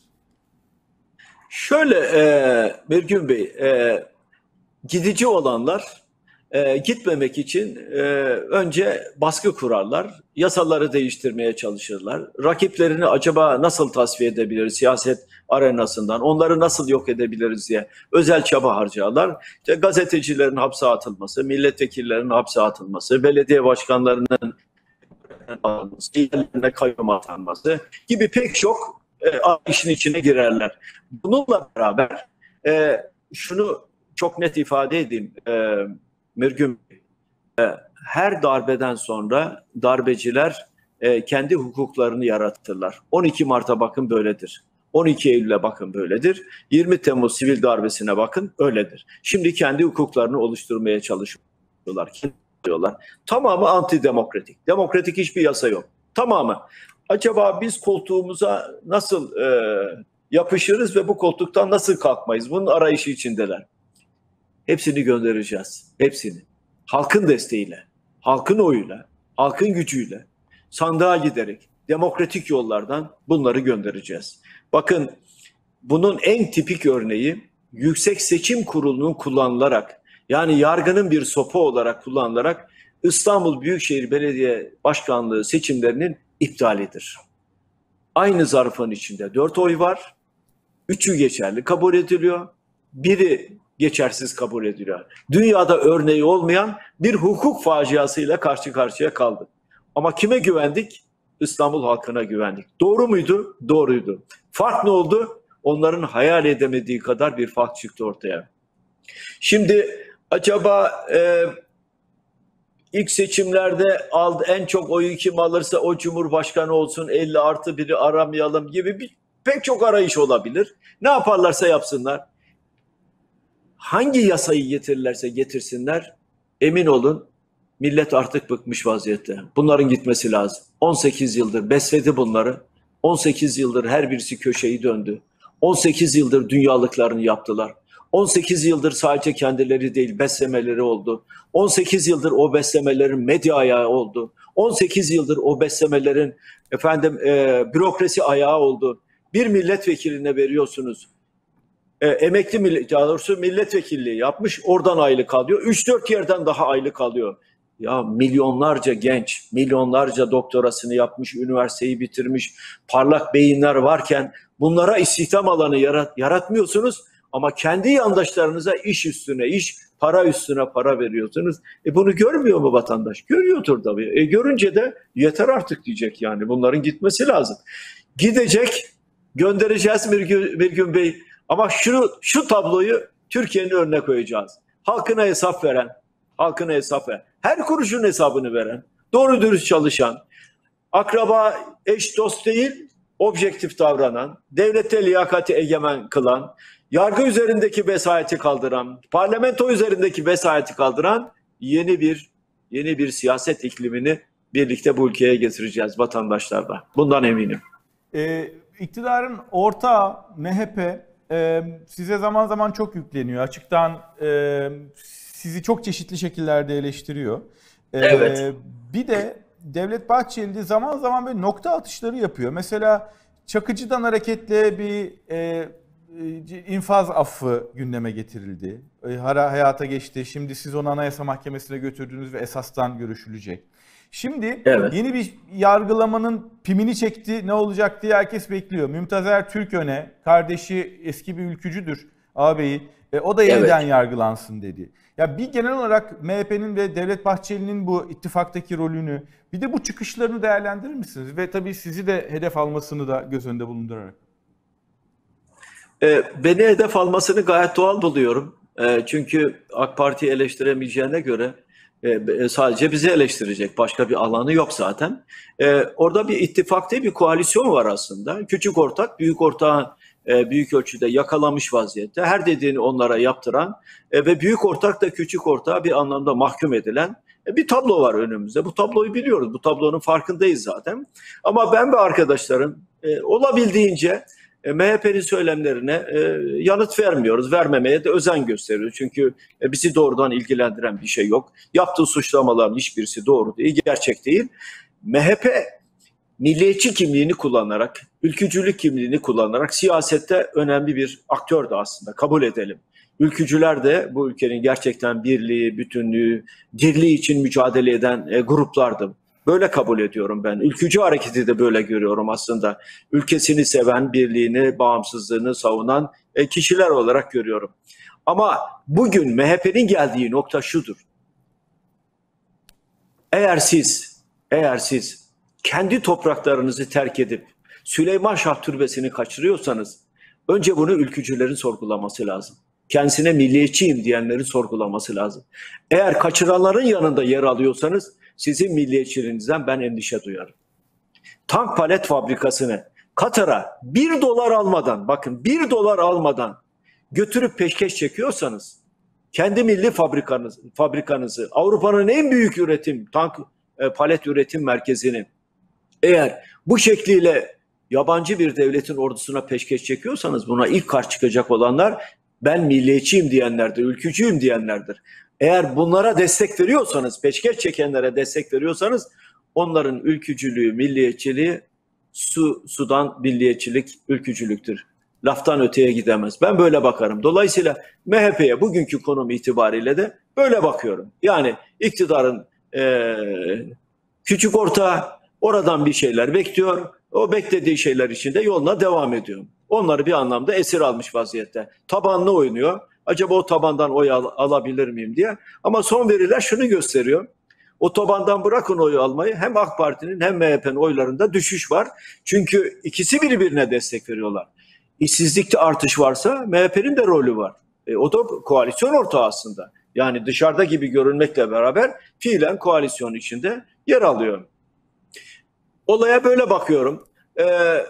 Şöyle e, Birgün Bey, e, gidici olanlar e, gitmemek için e, önce baskı kurarlar, yasaları değiştirmeye çalışırlar. Rakiplerini acaba nasıl tasfiye edebiliriz siyaset arenasından, onları nasıl yok edebiliriz diye özel çaba harcarlar. İşte gazetecilerin hapse atılması, milletvekillerinin hapse atılması, belediye başkanlarının alınması, yerlerine kayyum atanması gibi pek çok e, işin içine girerler. Bununla beraber e, şunu çok net ifade edeyim e, Mürgün Bey. E, her darbeden sonra darbeciler e, kendi hukuklarını yaratırlar. 12 Mart'a bakın böyledir. 12 Eylül'e bakın böyledir. 20 Temmuz sivil darbesine bakın öyledir. Şimdi kendi hukuklarını oluşturmaya çalışıyorlar. Diyorlar. Tamamı antidemokratik. Demokratik hiçbir yasa yok. Tamamı. Acaba biz koltuğumuza nasıl e, yapışırız ve bu koltuktan nasıl kalkmayız? Bunun arayışı içindeler. Hepsini göndereceğiz. Hepsini. Halkın desteğiyle, halkın oyuyla, halkın gücüyle, sandığa giderek, demokratik yollardan bunları göndereceğiz. Bakın bunun en tipik örneği Yüksek Seçim Kurulu'nun kullanılarak yani yargının bir sopa olarak kullanılarak İstanbul Büyükşehir Belediye Başkanlığı seçimlerinin iptalidir. Aynı zarfın içinde dört oy var. Üçü geçerli kabul ediliyor. Biri geçersiz kabul ediliyor. Dünyada örneği olmayan bir hukuk faciasıyla karşı karşıya kaldık. Ama kime güvendik? İstanbul halkına güvendik. Doğru muydu? Doğruydu. Fark ne oldu? Onların hayal edemediği kadar bir fark çıktı ortaya. Şimdi acaba e, ilk seçimlerde aldı en çok oyu kim alırsa o cumhurbaşkanı olsun 50 artı biri aramayalım gibi bir pek çok arayış olabilir. Ne yaparlarsa yapsınlar. Hangi yasayı getirirlerse getirsinler emin olun millet artık bıkmış vaziyette. Bunların gitmesi lazım. 18 yıldır besledi bunları. 18 yıldır her birisi köşeyi döndü. 18 yıldır dünyalıklarını yaptılar. 18 yıldır sadece kendileri değil beslemeleri oldu. 18 yıldır o beslemelerin medya ayağı oldu. 18 yıldır o beslemelerin efendim e, bürokrasi ayağı oldu. Bir milletvekiline veriyorsunuz. E, emekli millet, daha doğrusu milletvekilliği yapmış oradan aylık alıyor. 3-4 yerden daha aylık alıyor. Ya milyonlarca genç, milyonlarca doktorasını yapmış, üniversiteyi bitirmiş, parlak beyinler varken bunlara istihdam alanı yarat, yaratmıyorsunuz ama kendi yandaşlarınıza iş üstüne iş, para üstüne para veriyorsunuz. E bunu görmüyor mu vatandaş? Görüyordur tabii. E görünce de yeter artık diyecek yani. Bunların gitmesi lazım. Gidecek, göndereceğiz bir gün, bir gün bey. Ama şu, şu tabloyu Türkiye'nin önüne koyacağız. Halkına hesap veren, halkına hesap veren, her kuruşun hesabını veren, doğru dürüst çalışan, akraba, eş, dost değil, objektif davranan, devlete liyakati egemen kılan, yargı üzerindeki vesayeti kaldıran, parlamento üzerindeki vesayeti kaldıran yeni bir yeni bir siyaset iklimini birlikte bu ülkeye getireceğiz vatandaşlarla. Bundan eminim. Ee, iktidarın ortağı MHP e, size zaman zaman çok yükleniyor. Açıktan e, sizi çok çeşitli şekillerde eleştiriyor. E, Evet. Bir de Devlet Bahçeli zaman zaman böyle nokta atışları yapıyor. Mesela Çakıcı'dan hareketle bir e, e, infaz affı gündeme getirildi. E, hara- hayata geçti. Şimdi siz onu Anayasa Mahkemesi'ne götürdünüz ve esastan görüşülecek. Şimdi Evet. yeni bir yargılamanın pimini çekti ne olacak diye herkes bekliyor. Mümtazer Türköne, kardeşi eski bir ülkücüdür ağabeyi. E, o da yeniden Evet. yargılansın dedi. Ya bir genel olarak MHP'nin ve Devlet Bahçeli'nin bu ittifaktaki rolünü bir de bu çıkışlarını değerlendirir misiniz? Ve tabii sizi de hedef almasını da göz önünde bulundurarak. E, beni hedef almasını gayet doğal buluyorum. E, çünkü AK Parti'yi eleştiremeyeceğine göre e, sadece bizi eleştirecek. Başka bir alanı yok zaten. E, orada bir ittifak değil bir koalisyon var aslında. Küçük ortak büyük ortağı e, büyük ölçüde yakalamış vaziyette. Her dediğini onlara yaptıran e, ve büyük ortak da küçük ortağa bir anlamda mahkum edilen e, bir tablo var önümüzde. Bu tabloyu biliyoruz. Bu tablonun farkındayız zaten. Ama ben ve arkadaşlarım e, olabildiğince e, MHP'nin söylemlerine e, yanıt vermiyoruz. Vermemeye de özen gösteriyoruz. Çünkü e, bizi doğrudan ilgilendiren bir şey yok. Yaptığı suçlamaların hiçbirisi doğru değil, gerçek değil. MHP milliyetçi kimliğini kullanarak, ülkücülük kimliğini kullanarak siyasette önemli bir aktördü aslında. Kabul edelim. Ülkücüler de bu ülkenin gerçekten birliği, bütünlüğü, dirliği için mücadele eden e, gruplardı. Böyle kabul ediyorum ben. Ülkücü hareketi de böyle görüyorum aslında. Ülkesini seven, birliğini, bağımsızlığını savunan e, kişiler olarak görüyorum. Ama bugün MHP'nin geldiği nokta şudur. Eğer siz, eğer siz kendi topraklarınızı terk edip Süleyman Şah Türbesi'ni kaçırıyorsanız önce bunu ülkücülerin sorgulaması lazım. Kendisine milliyetçiyim diyenlerin sorgulaması lazım. Eğer kaçıranların yanında yer alıyorsanız sizin milliyetçiliğinizden ben endişe duyarım. Tank palet fabrikasını Katar'a bir dolar almadan, bakın bir dolar almadan götürüp peşkeş çekiyorsanız kendi milli fabrikanız, fabrikanızı, Avrupa'nın en büyük üretim, tank e, palet üretim merkezini eğer bu şekliyle yabancı bir devletin ordusuna peşkeş çekiyorsanız buna ilk karşı çıkacak olanlar ben milliyetçiyim diyenlerdir, ülkücüyüm diyenlerdir. Eğer bunlara destek veriyorsanız, peşkeş çekenlere destek veriyorsanız onların ülkücülüğü, milliyetçiliği su, sudan milliyetçilik, ülkücülüktür. Laftan öteye gidemez. Ben böyle bakarım. Dolayısıyla MHP'ye bugünkü konum itibariyle de böyle bakıyorum. Yani iktidarın eee küçük orta oradan bir şeyler bekliyor. O beklediği şeyler için de yoluna devam ediyor. Onları bir anlamda esir almış vaziyette. Tabanlı oynuyor. Acaba o tabandan oy al- alabilir miyim diye. Ama son veriler şunu gösteriyor. O tabandan bırakın oy almayı hem AK Parti'nin hem MHP'nin oylarında düşüş var. Çünkü ikisi birbirine destek veriyorlar. İşsizlikte artış varsa MHP'nin de rolü var. E, o da koalisyon ortağı aslında. Yani dışarıda gibi görünmekle beraber fiilen koalisyon içinde yer alıyor. Olaya böyle bakıyorum. Ee,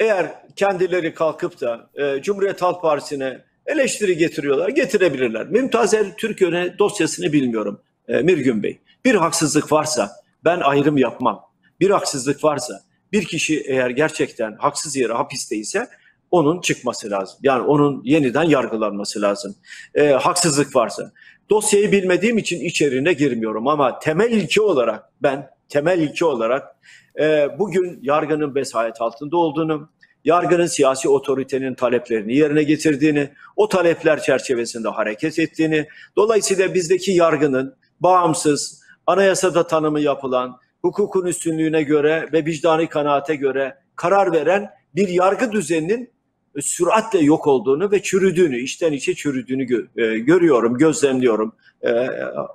eğer kendileri kalkıp da e, Cumhuriyet Halk Partisi'ne eleştiri getiriyorlar, getirebilirler. Mümtazer Türköne dosyasını bilmiyorum e, Mirgün Bey. Bir haksızlık varsa ben ayrım yapmam. Bir haksızlık varsa bir kişi eğer gerçekten haksız yere hapisteyse onun çıkması lazım. Yani onun yeniden yargılanması lazım. E, haksızlık varsa. Dosyayı bilmediğim için içeriğine girmiyorum ama temel ilke olarak ben temel ilke olarak e, bugün yargının vesayet altında olduğunu, yargının siyasi otoritenin taleplerini yerine getirdiğini, o talepler çerçevesinde hareket ettiğini, dolayısıyla bizdeki yargının bağımsız, anayasada tanımı yapılan, hukukun üstünlüğüne göre ve vicdani kanaate göre karar veren bir yargı düzeninin süratle yok olduğunu ve çürüdüğünü, içten içe çürüdüğünü e, görüyorum, gözlemliyorum. E,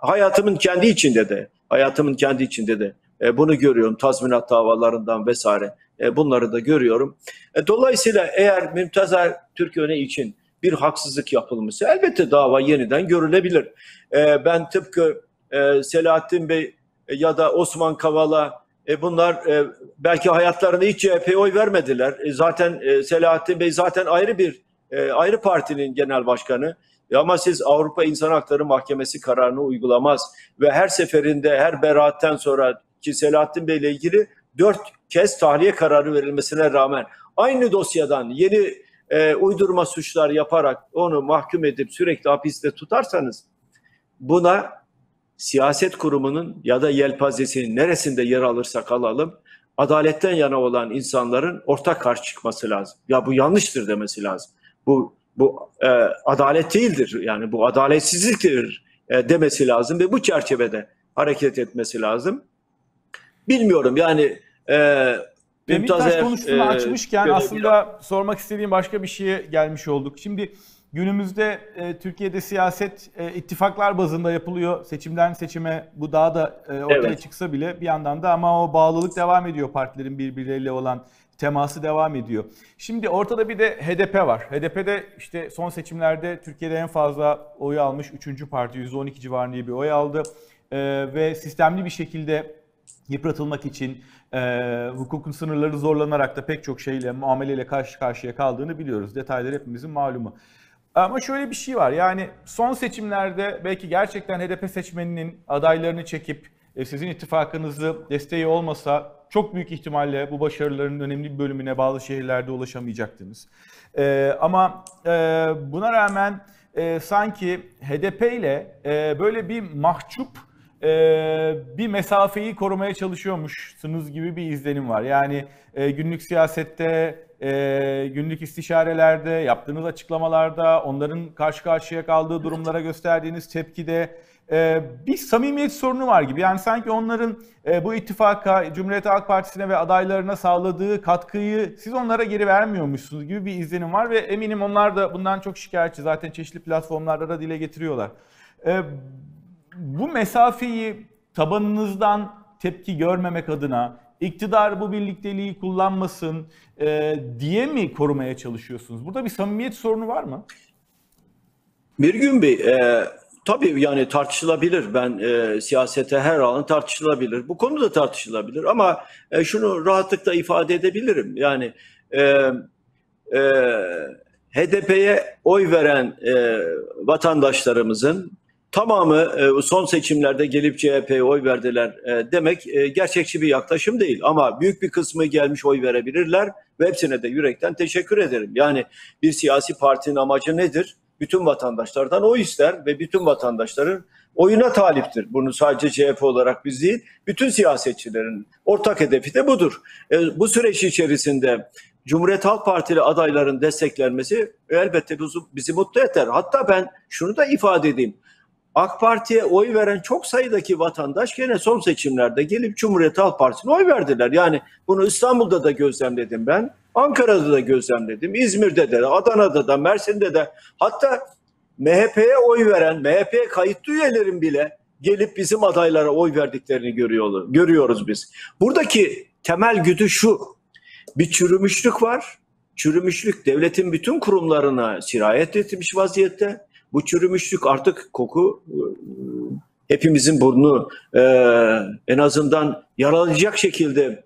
hayatımın kendi içinde de, hayatımın kendi içinde de e, bunu görüyorum. Tazminat davalarından vesaire e, bunları da görüyorum. E, dolayısıyla eğer Mümtazer Türköne için bir haksızlık yapılmışsa elbette dava yeniden görülebilir. E, ben tıpkı e, Selahattin Bey e, ya da Osman Kavala e, bunlar e, belki hayatlarında hiç CHP'ye oy vermediler. E, zaten e, Selahattin Bey zaten ayrı bir e, ayrı partinin genel başkanı. E, ama siz Avrupa İnsan Hakları Mahkemesi kararını uygulamaz ve her seferinde her beraatten sonra ki Selahattin Bey ile ilgili dört kez tahliye kararı verilmesine rağmen aynı dosyadan yeni e, uydurma suçlar yaparak onu mahkum edip sürekli hapiste tutarsanız buna siyaset kurumunun ya da yelpazesinin neresinde yer alırsak alalım adaletten yana olan insanların ortak karşı çıkması lazım. Ya bu yanlıştır demesi lazım. Bu bu e, adalet değildir. Yani bu adaletsizliktir e, demesi lazım ve bu çerçevede hareket etmesi lazım. Bilmiyorum yani e, Demirtaş Mümtazer, konusunu e, açmışken aslında sormak istediğim başka bir şeye gelmiş olduk. Şimdi günümüzde e, Türkiye'de siyaset e, ittifaklar bazında yapılıyor. Seçimden seçime bu daha da e, ortaya Evet. çıksa bile bir yandan da ama o bağlılık devam ediyor partilerin birbirleriyle olan teması devam ediyor. Şimdi ortada bir de HDP var. HDP'de işte son seçimlerde Türkiye'de en fazla oy almış 3. parti %12 civarında bir oy aldı. E, ve sistemli bir şekilde yıpratılmak için e, hukukun sınırları zorlanarak da pek çok şeyle, muameleyle karşı karşıya kaldığını biliyoruz. Detaylar hepimizin malumu. Ama şöyle bir şey var yani son seçimlerde belki gerçekten HDP seçmeninin adaylarını çekip e, sizin ittifakınızı desteği olmasa çok büyük ihtimalle bu başarıların önemli bir bölümüne bazı şehirlerde ulaşamayacaktınız. E, ama e, buna rağmen e, sanki HDP ile e, böyle bir mahcup e, bir mesafeyi korumaya çalışıyormuşsunuz gibi bir izlenim var. Yani e, günlük siyasette, e, günlük istişarelerde, yaptığınız açıklamalarda, onların karşı karşıya kaldığı durumlara gösterdiğiniz tepkide e, bir samimiyet sorunu var gibi. Yani sanki onların e, bu ittifaka, Cumhuriyet Halk Partisi'ne ve adaylarına sağladığı katkıyı siz onlara geri vermiyormuşsunuz gibi bir izlenim var ve eminim onlar da bundan çok şikayetçi. Zaten çeşitli platformlarda da dile getiriyorlar. E, bu mesafeyi tabanınızdan tepki görmemek adına iktidar bu birlikteliği kullanmasın e, diye mi korumaya çalışıyorsunuz? Burada bir samimiyet sorunu var mı? Mirgün Bey, e, tabii yani tartışılabilir. Ben e, siyasete her alan tartışılabilir. Bu konu da tartışılabilir ama e, şunu rahatlıkla ifade edebilirim. Yani e, e, HDP'ye oy veren e, vatandaşlarımızın tamamı e, son seçimlerde gelip CHP'ye oy verdiler e, demek e, gerçekçi bir yaklaşım değil. Ama büyük bir kısmı gelmiş oy verebilirler ve hepsine de yürekten teşekkür ederim. Yani bir siyasi partinin amacı nedir? bütün vatandaşlardan oy ister ve bütün vatandaşların oyuna taliptir. Bunu sadece CHP olarak biz değil, bütün siyasetçilerin ortak hedefi de budur. Bu süreç içerisinde Cumhuriyet Halk Partili adayların desteklenmesi elbette bizi mutlu eder. Hatta ben şunu da ifade edeyim. AK Parti'ye oy veren çok sayıdaki vatandaş gene son seçimlerde gelip Cumhuriyet Halk Partisi'ne oy verdiler. Yani bunu İstanbul'da da gözlemledim ben. Ankara'da da gözlemledim. İzmir'de de, Adana'da da, Mersin'de de. Hatta MHP'ye oy veren, MHP kayıtlı üyelerin bile gelip bizim adaylara oy verdiklerini görüyoruz, görüyoruz biz. Buradaki temel güdü şu. Bir çürümüşlük var. Çürümüşlük devletin bütün kurumlarına sirayet etmiş vaziyette. Bu çürümüşlük artık koku e, hepimizin burnu e, en azından yaralayacak şekilde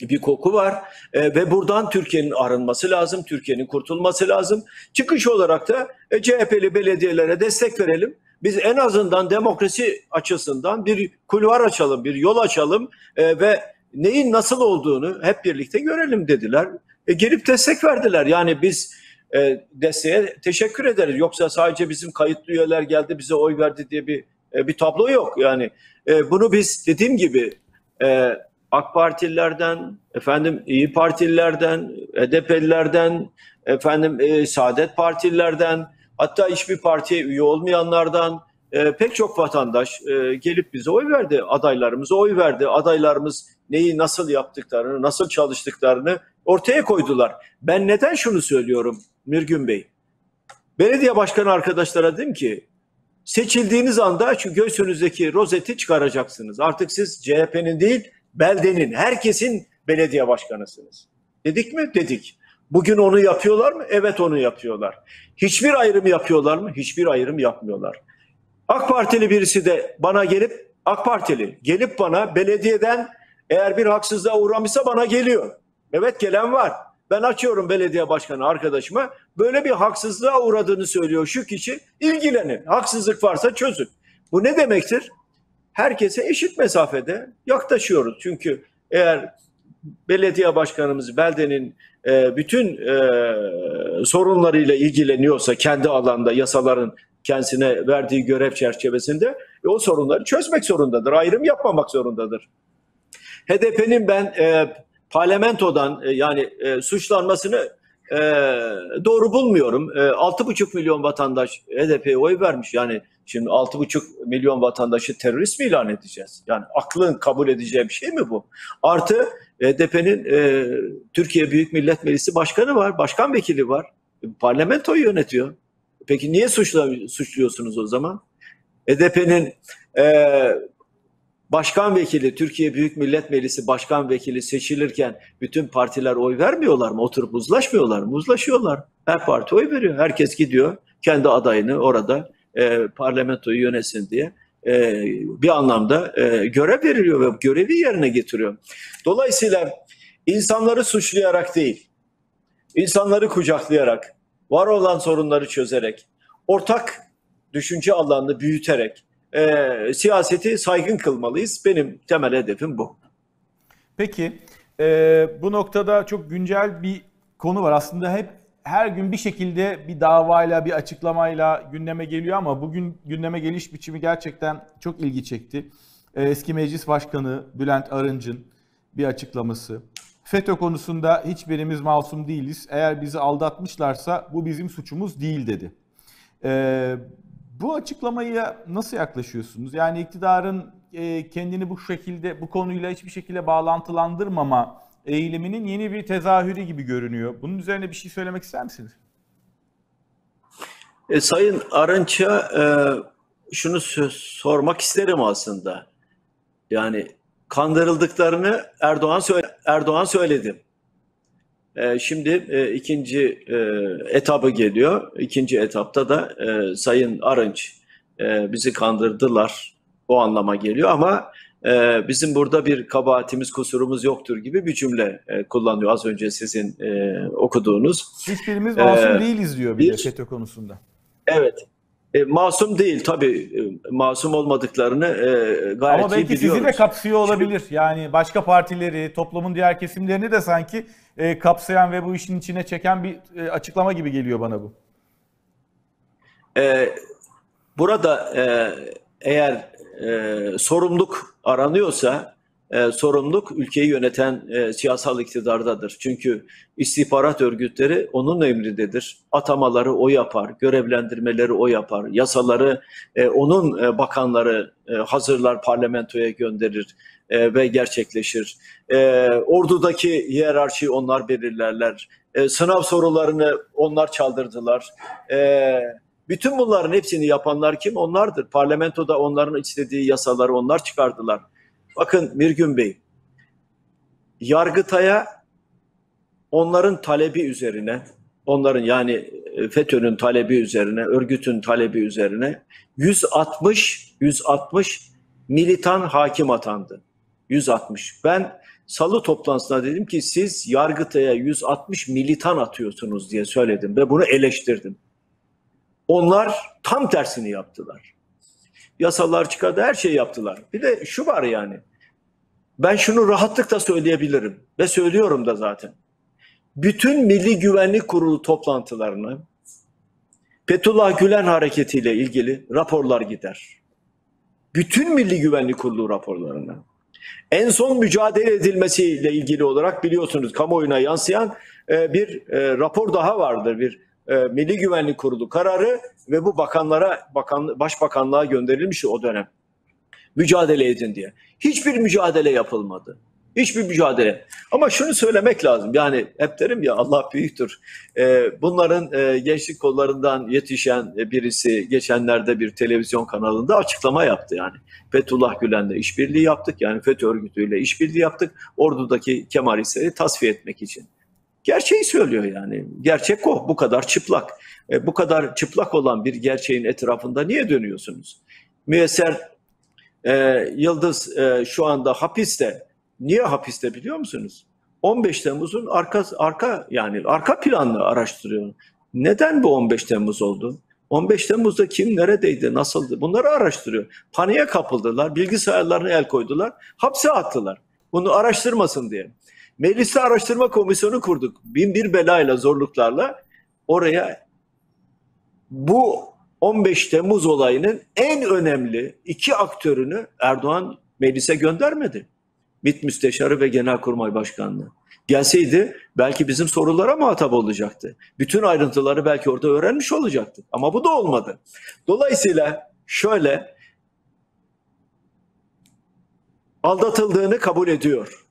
bir koku var e, ve buradan Türkiye'nin arınması lazım, Türkiye'nin kurtulması lazım. Çıkış olarak da e, CHP'li belediyelere destek verelim. Biz en azından demokrasi açısından bir kulvar açalım, bir yol açalım e, ve neyin nasıl olduğunu hep birlikte görelim dediler. E, gelip destek verdiler. Yani biz e, desteğe teşekkür ederiz. Yoksa sadece bizim kayıtlı üyeler geldi bize oy verdi diye bir e, bir tablo yok. Yani e, bunu biz dediğim gibi e, AK Partililerden, efendim İyi Partililerden, HDP'lilerden, efendim e, Saadet Partililerden, hatta hiçbir partiye üye olmayanlardan e, pek çok vatandaş e, gelip bize oy verdi. Adaylarımıza oy verdi. Adaylarımız neyi nasıl yaptıklarını, nasıl çalıştıklarını ortaya koydular. Ben neden şunu söylüyorum Mirgün Bey? Belediye başkanı arkadaşlara dedim ki seçildiğiniz anda şu göğsünüzdeki rozeti çıkaracaksınız. Artık siz CHP'nin değil beldenin, herkesin belediye başkanısınız. Dedik mi? Dedik. Bugün onu yapıyorlar mı? Evet onu yapıyorlar. Hiçbir ayrım yapıyorlar mı? Hiçbir ayrım yapmıyorlar. AK Partili birisi de bana gelip AK Partili gelip bana belediyeden eğer bir haksızlığa uğramışsa bana geliyor. Evet gelen var. Ben açıyorum belediye başkanı arkadaşıma. Böyle bir haksızlığa uğradığını söylüyor şu kişi. İlgilenin. Haksızlık varsa çözün. Bu ne demektir? Herkese eşit mesafede yaklaşıyoruz. Çünkü eğer belediye başkanımız beldenin e, bütün e, sorunlarıyla ilgileniyorsa kendi alanda yasaların kendisine verdiği görev çerçevesinde e, o sorunları çözmek zorundadır. Ayrım yapmamak zorundadır. HDP'nin ben e, parlamentodan e, yani e, suçlanmasını e, doğru bulmuyorum. E, 6,5 milyon vatandaş HDP'ye oy vermiş. Yani şimdi 6,5 milyon vatandaşı terörist mi ilan edeceğiz? Yani aklın kabul edeceği bir şey mi bu? Artı HDP'nin e, Türkiye Büyük Millet Meclisi Başkanı var, başkan vekili var. Parlamentoyu yönetiyor. Peki niye suçla, suçluyorsunuz o zaman? HDP'nin e, başkan vekili, Türkiye Büyük Millet Meclisi başkan vekili seçilirken bütün partiler oy vermiyorlar mı? Oturup uzlaşmıyorlar mı? Uzlaşıyorlar. Her parti oy veriyor. Herkes gidiyor kendi adayını orada e, parlamentoyu yönetsin diye e, bir anlamda e, görev veriliyor ve görevi yerine getiriyor. Dolayısıyla insanları suçlayarak değil, insanları kucaklayarak, var olan sorunları çözerek, ortak düşünce alanını büyüterek, e, siyaseti saygın kılmalıyız. Benim temel hedefim bu. Peki e, bu noktada çok güncel bir konu var. Aslında hep her gün bir şekilde bir davayla, bir açıklamayla gündeme geliyor ama bugün gündeme geliş biçimi gerçekten çok ilgi çekti. E, eski Meclis Başkanı Bülent Arınç'ın bir açıklaması. FETÖ konusunda hiçbirimiz masum değiliz. Eğer bizi aldatmışlarsa bu bizim suçumuz değil dedi. Bu açıklamayı nasıl yaklaşıyorsunuz? Yani iktidarın e, kendini bu şekilde, bu konuyla hiçbir şekilde bağlantılandırmama eğiliminin yeni bir tezahürü gibi görünüyor. Bunun üzerine bir şey söylemek ister misiniz? E, Sayın Arınç'a e, şunu sormak isterim aslında. Yani kandırıldıklarını Erdoğan söyle Erdoğan söyledi. E, şimdi e, ikinci e, etabı geliyor. İkinci etapta da e, Sayın Arınç bizi kandırdılar o anlama geliyor ama bizim burada bir kabahatimiz, kusurumuz yoktur gibi bir cümle kullanıyor az önce sizin okuduğunuz. Hiçbirimiz masum ee, değiliz diyor bir, bir de FETÖ konusunda. Evet. E, masum değil tabii. E, masum olmadıklarını e, gayet Ama belki biliyoruz. sizi de kapsıyor olabilir. Yani başka partileri, toplumun diğer kesimlerini de sanki e, kapsayan ve bu işin içine çeken bir e, açıklama gibi geliyor bana bu. E, burada e, eğer e, sorumluluk aranıyorsa e, sorumluluk ülkeyi yöneten e, siyasal iktidardadır. Çünkü istihbarat örgütleri onun emrindedir. Atamaları o yapar, görevlendirmeleri o yapar, yasaları e, onun e, bakanları e, hazırlar, parlamentoya gönderir e, ve gerçekleşir. E, ordudaki hiyerarşiyi onlar belirlerler. E, sınav sorularını onlar çaldırdılar. E, Bütün bunların hepsini yapanlar kim? Onlardır. Parlamentoda onların istediği yasaları onlar çıkardılar. Bakın Mirgün Bey, Yargıtay'a onların talebi üzerine, onların yani e, FETÖ'nün talebi üzerine, örgütün talebi üzerine 160 160 militan hakim atandı. 160. Ben salı toplantısında dedim ki siz Yargıtay'a 160 militan atıyorsunuz diye söyledim ve bunu eleştirdim. Onlar tam tersini yaptılar. Yasalar çıkardı, her şeyi yaptılar. Bir de şu var yani. Ben şunu rahatlıkla söyleyebilirim ve söylüyorum da zaten. Bütün Milli Güvenlik Kurulu toplantılarını Fethullah Gülen hareketiyle ilgili raporlar gider. Bütün Milli Güvenlik Kurulu raporlarına. En son mücadele edilmesiyle ilgili olarak biliyorsunuz kamuoyuna yansıyan e, bir e, rapor daha vardır. Bir e, Milli Güvenlik Kurulu kararı ve bu bakanlara, bakan, başbakanlığa gönderilmiş o dönem. Mücadele edin diye. Hiçbir mücadele yapılmadı. Hiçbir mücadele. Ama şunu söylemek lazım. Yani hep derim ya Allah büyüktür. Ee, bunların e, gençlik kollarından yetişen birisi geçenlerde bir televizyon kanalında açıklama yaptı yani. Fethullah Gülen'le işbirliği yaptık. Yani FETÖ örgütüyle işbirliği yaptık. Ordudaki Kemalistleri tasfiye etmek için. Gerçeği söylüyor yani. Gerçek o. Bu kadar çıplak. E, bu kadar çıplak olan bir gerçeğin etrafında niye dönüyorsunuz? Müyesser e, Yıldız e, şu anda hapiste. Niye hapiste biliyor musunuz? 15 Temmuz'un arka arka yani arka planını araştırıyor. Neden bu 15 Temmuz oldu? 15 Temmuz'da kim neredeydi, nasıldı? Bunları araştırıyor. Paniğe kapıldılar, bilgisayarlarına el koydular, hapse attılar. Bunu araştırmasın diye. Mecliste araştırma komisyonu kurduk. Bin bir belayla, zorluklarla oraya bu 15 Temmuz olayının en önemli iki aktörünü Erdoğan meclise göndermedi. MİT Müsteşarı ve Genelkurmay Başkanlığı. Gelseydi belki bizim sorulara muhatap olacaktı. Bütün ayrıntıları belki orada öğrenmiş olacaktı. Ama bu da olmadı. Dolayısıyla şöyle aldatıldığını kabul ediyor.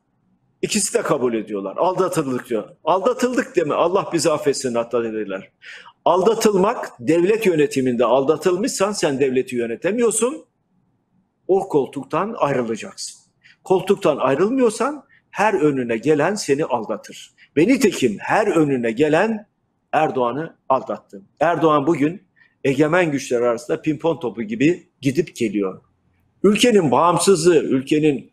İkisi de kabul ediyorlar. Aldatıldık diyor. Aldatıldık deme. Allah bizi affetsin hatta dediler. Aldatılmak devlet yönetiminde aldatılmışsan sen devleti yönetemiyorsun. O koltuktan ayrılacaksın. Koltuktan ayrılmıyorsan her önüne gelen seni aldatır. Ve nitekim her önüne gelen Erdoğan'ı aldattı. Erdoğan bugün egemen güçler arasında pimpon topu gibi gidip geliyor. Ülkenin bağımsızlığı, ülkenin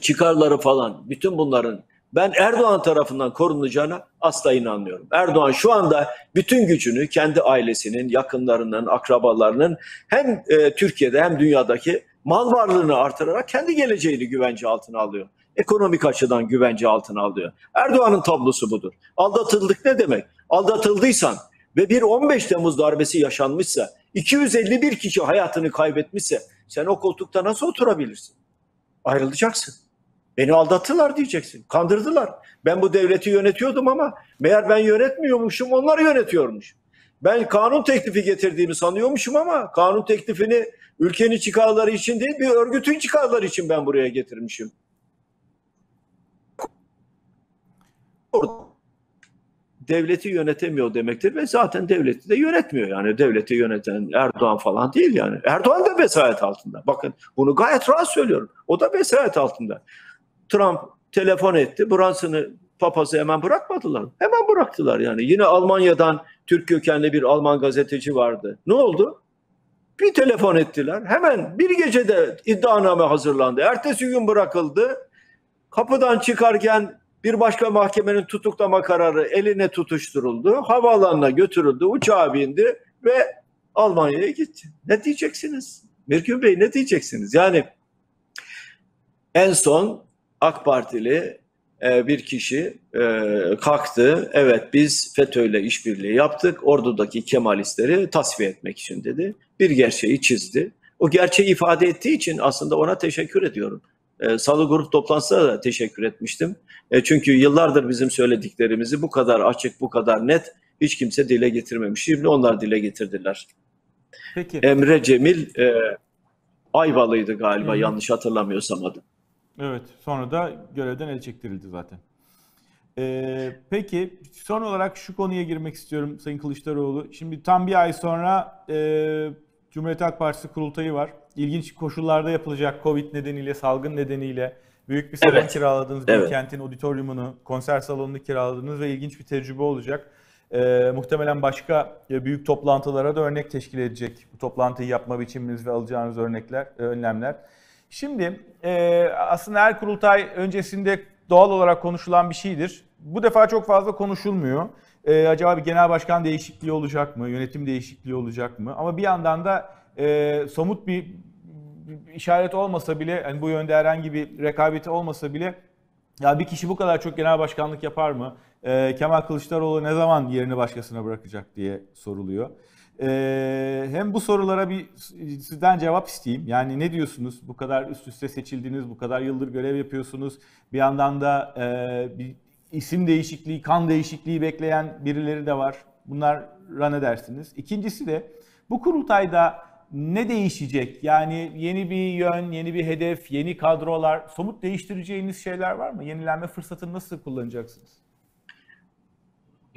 çıkarları falan bütün bunların ben Erdoğan tarafından korunacağına asla inanmıyorum. Erdoğan şu anda bütün gücünü kendi ailesinin, yakınlarının, akrabalarının hem e, Türkiye'de hem dünyadaki mal varlığını artırarak kendi geleceğini güvence altına alıyor. Ekonomik açıdan güvence altına alıyor. Erdoğan'ın tablosu budur. Aldatıldık ne demek? Aldatıldıysan ve bir 15 Temmuz darbesi yaşanmışsa, 251 kişi hayatını kaybetmişse sen o koltukta nasıl oturabilirsin? Ayrılacaksın. Beni aldattılar diyeceksin. Kandırdılar. Ben bu devleti yönetiyordum ama meğer ben yönetmiyormuşum, onlar yönetiyormuş. Ben kanun teklifi getirdiğimi sanıyormuşum ama kanun teklifini ülkenin çıkarları için değil bir örgütün çıkarları için ben buraya getirmişim. Devleti yönetemiyor demektir ve zaten devleti de yönetmiyor yani devleti yöneten Erdoğan falan değil yani. Erdoğan da vesayet altında. Bakın bunu gayet rahat söylüyorum. O da vesayet altında. Trump telefon etti. Brunson'ı papazı hemen bırakmadılar. Hemen bıraktılar yani. Yine Almanya'dan Türk kökenli bir Alman gazeteci vardı. Ne oldu? Bir telefon ettiler. Hemen bir gecede iddianame hazırlandı. Ertesi gün bırakıldı. Kapıdan çıkarken bir başka mahkemenin tutuklama kararı eline tutuşturuldu. Havaalanına götürüldü. Uçağa bindi ve Almanya'ya gitti. Ne diyeceksiniz? Mirgün Bey ne diyeceksiniz? Yani en son AK Partili e, bir kişi e, kalktı. Evet biz FETÖ'yle işbirliği yaptık. Ordudaki Kemalistleri tasfiye etmek için dedi. Bir gerçeği çizdi. O gerçeği ifade ettiği için aslında ona teşekkür ediyorum. E, Salı grup toplantısında da teşekkür etmiştim. Çünkü yıllardır bizim söylediklerimizi bu kadar açık, bu kadar net hiç kimse dile getirmemiş. Şimdi onlar dile getirdiler. Peki. Emre Cemil e, Ayvalı'ydı galiba Hı-hı. yanlış hatırlamıyorsam adı. Evet sonra da görevden el çektirildi zaten. Ee, peki son olarak şu konuya girmek istiyorum Sayın Kılıçdaroğlu. Şimdi tam bir ay sonra e, Cumhuriyet Halk Partisi kurultayı var. İlginç koşullarda yapılacak Covid nedeniyle, salgın nedeniyle büyük bir salon Evet. kiraladınız. Evet. kentin auditoriumunu, konser salonunu kiraladınız ve ilginç bir tecrübe olacak. Ee, muhtemelen başka e, büyük toplantılara da örnek teşkil edecek bu toplantıyı yapma biçiminiz ve alacağınız örnekler, e, önlemler. Şimdi e, aslında her kurultay öncesinde doğal olarak konuşulan bir şeydir. Bu defa çok fazla konuşulmuyor. E, acaba bir genel başkan değişikliği olacak mı? Yönetim değişikliği olacak mı? Ama bir yandan da e, somut bir, işaret olmasa bile, yani bu yönde herhangi bir rekabeti olmasa bile ya bir kişi bu kadar çok genel başkanlık yapar mı? E, Kemal Kılıçdaroğlu ne zaman yerini başkasına bırakacak diye soruluyor. Ee, hem bu sorulara bir sizden cevap isteyeyim. Yani ne diyorsunuz? Bu kadar üst üste seçildiniz, bu kadar yıldır görev yapıyorsunuz. Bir yandan da e, bir isim değişikliği, kan değişikliği bekleyen birileri de var. Bunlara ne dersiniz? İkincisi de bu kurultayda ne değişecek? Yani yeni bir yön, yeni bir hedef, yeni kadrolar, somut değiştireceğiniz şeyler var mı? Yenilenme fırsatını nasıl kullanacaksınız?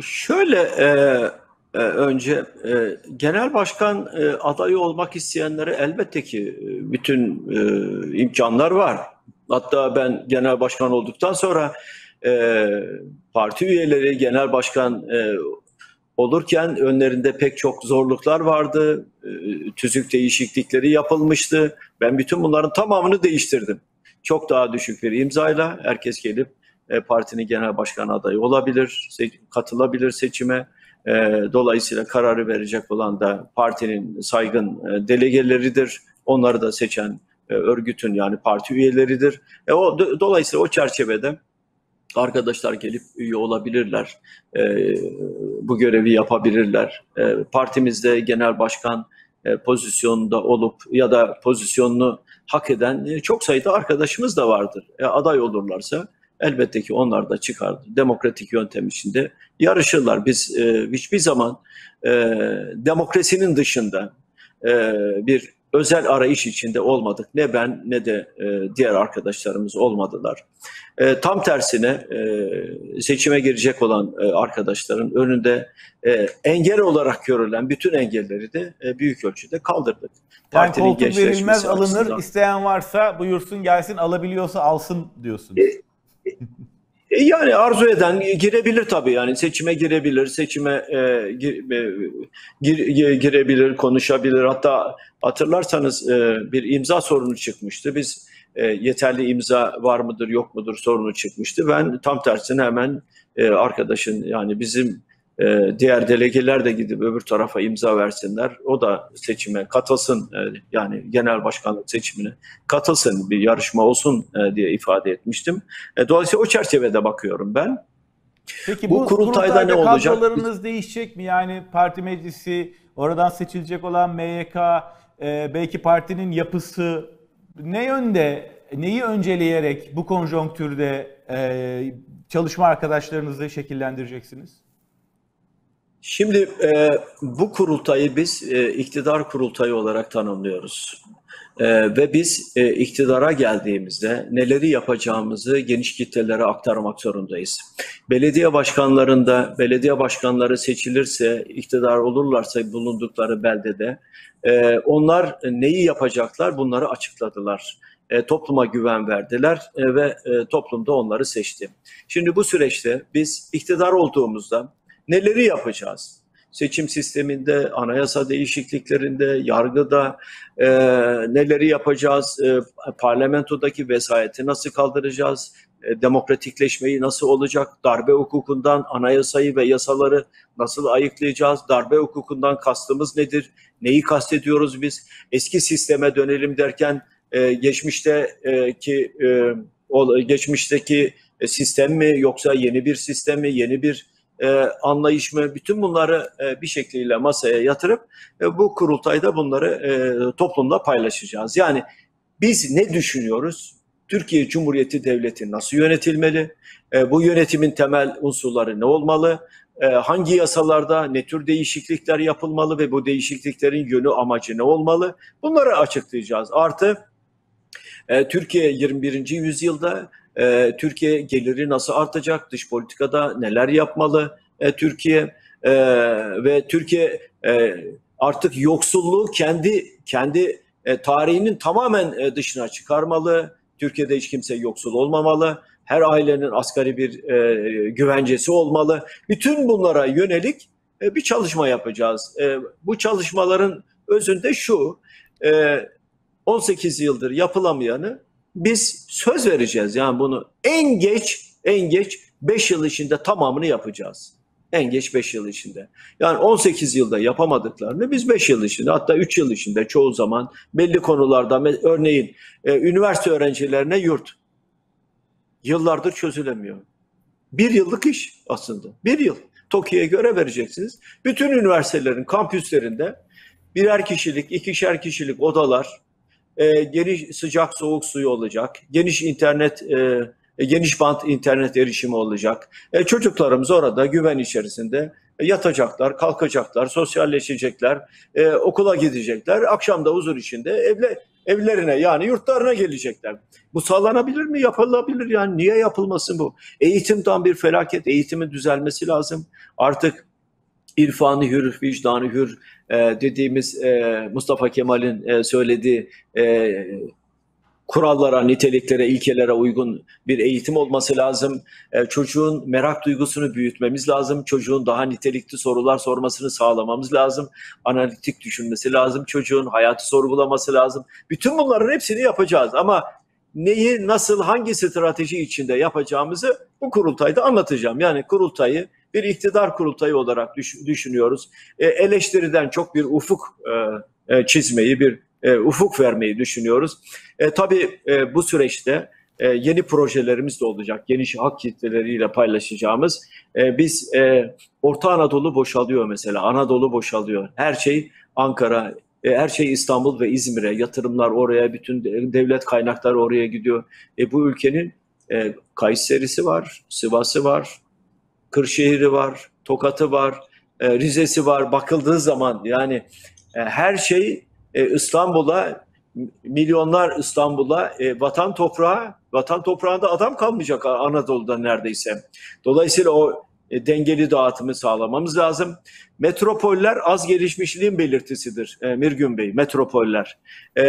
Şöyle e, e, önce e, genel başkan e, adayı olmak isteyenlere elbette ki e, bütün e, imkanlar var. Hatta ben genel başkan olduktan sonra e, parti üyeleri genel başkan e, olurken önlerinde pek çok zorluklar vardı. E, tüzük değişiklikleri yapılmıştı. Ben bütün bunların tamamını değiştirdim. Çok daha düşük bir imzayla herkes gelip e, partinin genel başkan adayı olabilir, se- katılabilir seçime. E, dolayısıyla kararı verecek olan da partinin saygın e, delegeleridir. Onları da seçen e, örgütün yani parti üyeleridir. E, o do- dolayısıyla o çerçevede arkadaşlar gelip üye olabilirler. E, bu görevi yapabilirler. E, partimizde genel başkan e, pozisyonunda olup ya da pozisyonunu hak eden e, çok sayıda arkadaşımız da vardır. E, aday olurlarsa elbette ki onlar da çıkar. Demokratik yöntem içinde yarışırlar. Biz e, hiçbir zaman e, demokrasinin dışında e, bir özel arayış içinde olmadık. Ne ben ne de e, diğer arkadaşlarımız olmadılar. E, tam tersine e, seçime girecek olan e, arkadaşların önünde e, engel olarak görülen bütün engelleri de e, büyük ölçüde kaldırdık. Yani Partinin koltuk gençleşmesi verilmez alınır, açısından. isteyen varsa buyursun gelsin, alabiliyorsa alsın diyorsunuz. E, Yani arzu eden girebilir tabii yani seçime girebilir, seçime e, gir- e, gir- gi- girebilir, konuşabilir. Hatta hatırlarsanız e, bir imza sorunu çıkmıştı. Biz e, yeterli imza var mıdır yok mudur sorunu çıkmıştı. Ben tam tersine hemen e, arkadaşın yani bizim e, diğer delegeler de gidip öbür tarafa imza versinler. O da seçime katılsın e, yani genel başkanlık seçimine katılsın bir yarışma olsun e, diye ifade etmiştim. E, Dolayısıyla o çerçevede bakıyorum ben. Peki Bu bu, kurultayda kurultayda ne olacak? kadrolarınız değişecek mi? Yani parti meclisi, oradan seçilecek olan MYK, e, belki partinin yapısı ne yönde, neyi önceleyerek bu konjonktürde e, çalışma arkadaşlarınızı şekillendireceksiniz? Şimdi e, bu kurultayı biz e, iktidar kurultayı olarak tanımlıyoruz. E, ve biz e, iktidara geldiğimizde neleri yapacağımızı geniş kitlelere aktarmak zorundayız. Belediye başkanlarında, belediye başkanları seçilirse, iktidar olurlarsa bulundukları beldede, e, onlar neyi yapacaklar bunları açıkladılar. E, topluma güven verdiler e, ve e, toplumda onları seçti. Şimdi bu süreçte biz iktidar olduğumuzda neleri yapacağız? Seçim sisteminde, anayasa değişikliklerinde, yargıda e, neleri yapacağız? E, parlamentodaki vesayeti nasıl kaldıracağız? E, demokratikleşmeyi nasıl olacak? Darbe hukukundan anayasayı ve yasaları nasıl ayıklayacağız? Darbe hukukundan kastımız nedir? Neyi kastediyoruz biz? Eski sisteme dönelim derken e, geçmişteki e, o, geçmişteki e, sistem mi yoksa yeni bir sistem mi, yeni bir e, anlayış mı? Bütün bunları e, bir şekliyle masaya yatırıp e, bu kurultayda bunları e, toplumla paylaşacağız. Yani biz ne düşünüyoruz? Türkiye Cumhuriyeti Devleti nasıl yönetilmeli? E, bu yönetimin temel unsurları ne olmalı? E, hangi yasalarda ne tür değişiklikler yapılmalı ve bu değişikliklerin yönü amacı ne olmalı? Bunları açıklayacağız. Artı e, Türkiye 21. yüzyılda E, Türkiye geliri nasıl artacak? Dış politikada neler yapmalı e, Türkiye? E, ve Türkiye e, artık yoksulluğu kendi kendi e, tarihinin tamamen e, dışına çıkarmalı. Türkiye'de hiç kimse yoksul olmamalı. Her ailenin asgari bir e, güvencesi olmalı. Bütün bunlara yönelik e, bir çalışma yapacağız. E, bu çalışmaların özünde şu, e, 18 yıldır yapılamayanı biz söz vereceğiz. Yani bunu en geç en geç 5 yıl içinde tamamını yapacağız. En geç 5 yıl içinde. Yani 18 yılda yapamadıklarını biz 5 yıl içinde hatta 3 yıl içinde çoğu zaman belli konularda örneğin e, üniversite öğrencilerine yurt yıllardır çözülemiyor. Bir yıllık iş aslında. Bir yıl. TOKİ'ye göre vereceksiniz. Bütün üniversitelerin kampüslerinde birer kişilik, ikişer kişilik odalar, e, geniş sıcak soğuk suyu olacak, geniş internet, e, geniş bant internet erişimi olacak. E, çocuklarımız orada güven içerisinde yatacaklar, kalkacaklar, sosyalleşecekler, e, okula gidecekler, akşam da huzur içinde evle evlerine yani yurtlarına gelecekler. Bu sağlanabilir mi? Yapılabilir yani. Niye yapılmasın bu? Eğitim tam bir felaket. Eğitimin düzelmesi lazım. Artık irfanı hür, vicdanı hür e, dediğimiz e, Mustafa Kemal'in e, söylediği e, kurallara, niteliklere, ilkelere uygun bir eğitim olması lazım. E, çocuğun merak duygusunu büyütmemiz lazım. Çocuğun daha nitelikli sorular sormasını sağlamamız lazım. Analitik düşünmesi lazım. Çocuğun hayatı sorgulaması lazım. Bütün bunların hepsini yapacağız ama neyi, nasıl, hangi strateji içinde yapacağımızı bu kurultayda anlatacağım. Yani kurultayı bir iktidar kurultayı olarak düşünüyoruz. E, eleştiriden çok bir ufuk e, e, çizmeyi, bir ufuk vermeyi düşünüyoruz. E, tabii bu süreçte yeni projelerimiz de olacak. Geniş hak kitleleriyle paylaşacağımız. Biz Orta Anadolu boşalıyor mesela. Anadolu boşalıyor. Her şey Ankara, her şey İstanbul ve İzmir'e. Yatırımlar oraya, bütün devlet kaynakları oraya gidiyor. Bu ülkenin Kayseri'si var, Sivas'ı var, Kırşehir'i var, Tokat'ı var, e, Rize'si var. Bakıldığı zaman yani e, her şey e, İstanbul'a milyonlar İstanbul'a e, vatan toprağı, vatan toprağında adam kalmayacak Anadolu'da neredeyse. Dolayısıyla o e, dengeli dağıtımı sağlamamız lazım. Metropoller az gelişmişliğin belirtisidir e, Mirgün Bey, metropoller. E,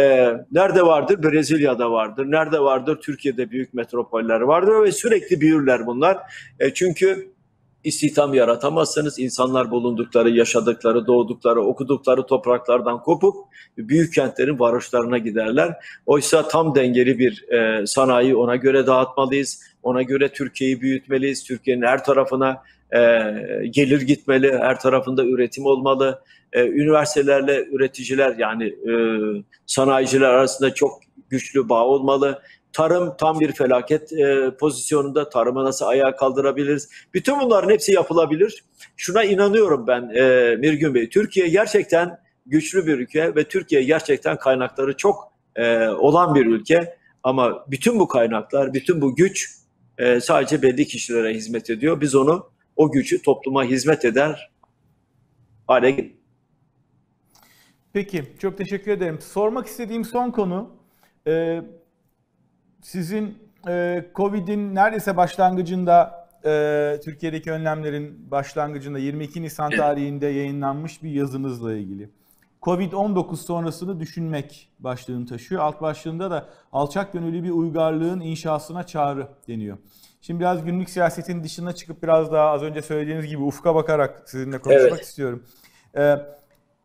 nerede vardır? Brezilya'da vardır. Nerede vardır? Türkiye'de büyük metropoller vardır ve sürekli büyürler bunlar. E, çünkü istihdam yaratamazsanız insanlar bulundukları, yaşadıkları, doğdukları, okudukları topraklardan kopup büyük kentlerin varoşlarına giderler. Oysa tam dengeli bir e, sanayi ona göre dağıtmalıyız. Ona göre Türkiye'yi büyütmeliyiz. Türkiye'nin her tarafına e, gelir gitmeli, her tarafında üretim olmalı. E, üniversitelerle üreticiler yani e, sanayiciler arasında çok güçlü bağ olmalı. Tarım tam bir felaket e, pozisyonunda. Tarımı nasıl ayağa kaldırabiliriz? Bütün bunların hepsi yapılabilir. Şuna inanıyorum ben e, Mirgün Bey. Türkiye gerçekten güçlü bir ülke ve Türkiye gerçekten kaynakları çok e, olan bir ülke. Ama bütün bu kaynaklar, bütün bu güç e, sadece belli kişilere hizmet ediyor. Biz onu, o gücü topluma hizmet eder hale Peki, çok teşekkür ederim. Sormak istediğim son konu, e, sizin e, Covid'in neredeyse başlangıcında e, Türkiye'deki önlemlerin başlangıcında 22 Nisan tarihinde yayınlanmış bir yazınızla ilgili. Covid-19 sonrasını düşünmek başlığını taşıyor. Alt başlığında da alçak gönüllü bir uygarlığın inşasına çağrı deniyor. Şimdi biraz günlük siyasetin dışına çıkıp biraz daha az önce söylediğiniz gibi ufka bakarak sizinle konuşmak evet. istiyorum. Ee,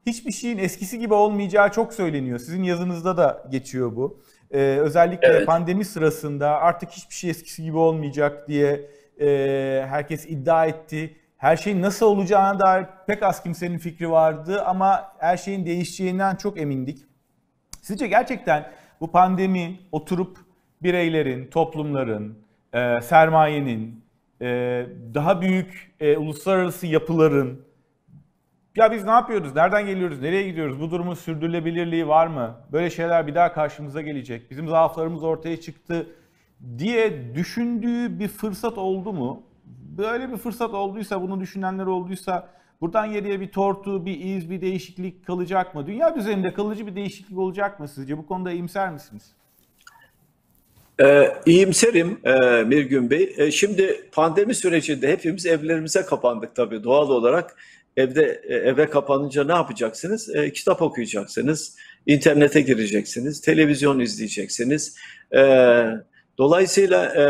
hiçbir şeyin eskisi gibi olmayacağı çok söyleniyor. Sizin yazınızda da geçiyor bu. Ee, özellikle evet. pandemi sırasında artık hiçbir şey eskisi gibi olmayacak diye e, herkes iddia etti. Her şeyin nasıl olacağına dair pek az kimsenin fikri vardı ama her şeyin değişeceğinden çok emindik. Sizce gerçekten bu pandemi oturup bireylerin, toplumların, e, sermayenin, e, daha büyük e, uluslararası yapıların ya biz ne yapıyoruz, nereden geliyoruz, nereye gidiyoruz, bu durumun sürdürülebilirliği var mı, böyle şeyler bir daha karşımıza gelecek, bizim zaaflarımız ortaya çıktı diye düşündüğü bir fırsat oldu mu? Böyle bir fırsat olduysa, bunu düşünenler olduysa buradan geriye bir tortu, bir iz, bir değişiklik kalacak mı? Dünya üzerinde kalıcı bir değişiklik olacak mı sizce? Bu konuda iyimser misiniz? Ee, iyimserim e, Mirgün Bey. E, şimdi pandemi sürecinde hepimiz evlerimize kapandık tabii doğal olarak. Evde e, eve kapanınca ne yapacaksınız? E, kitap okuyacaksınız, internete gireceksiniz, televizyon izleyeceksiniz. E, dolayısıyla e,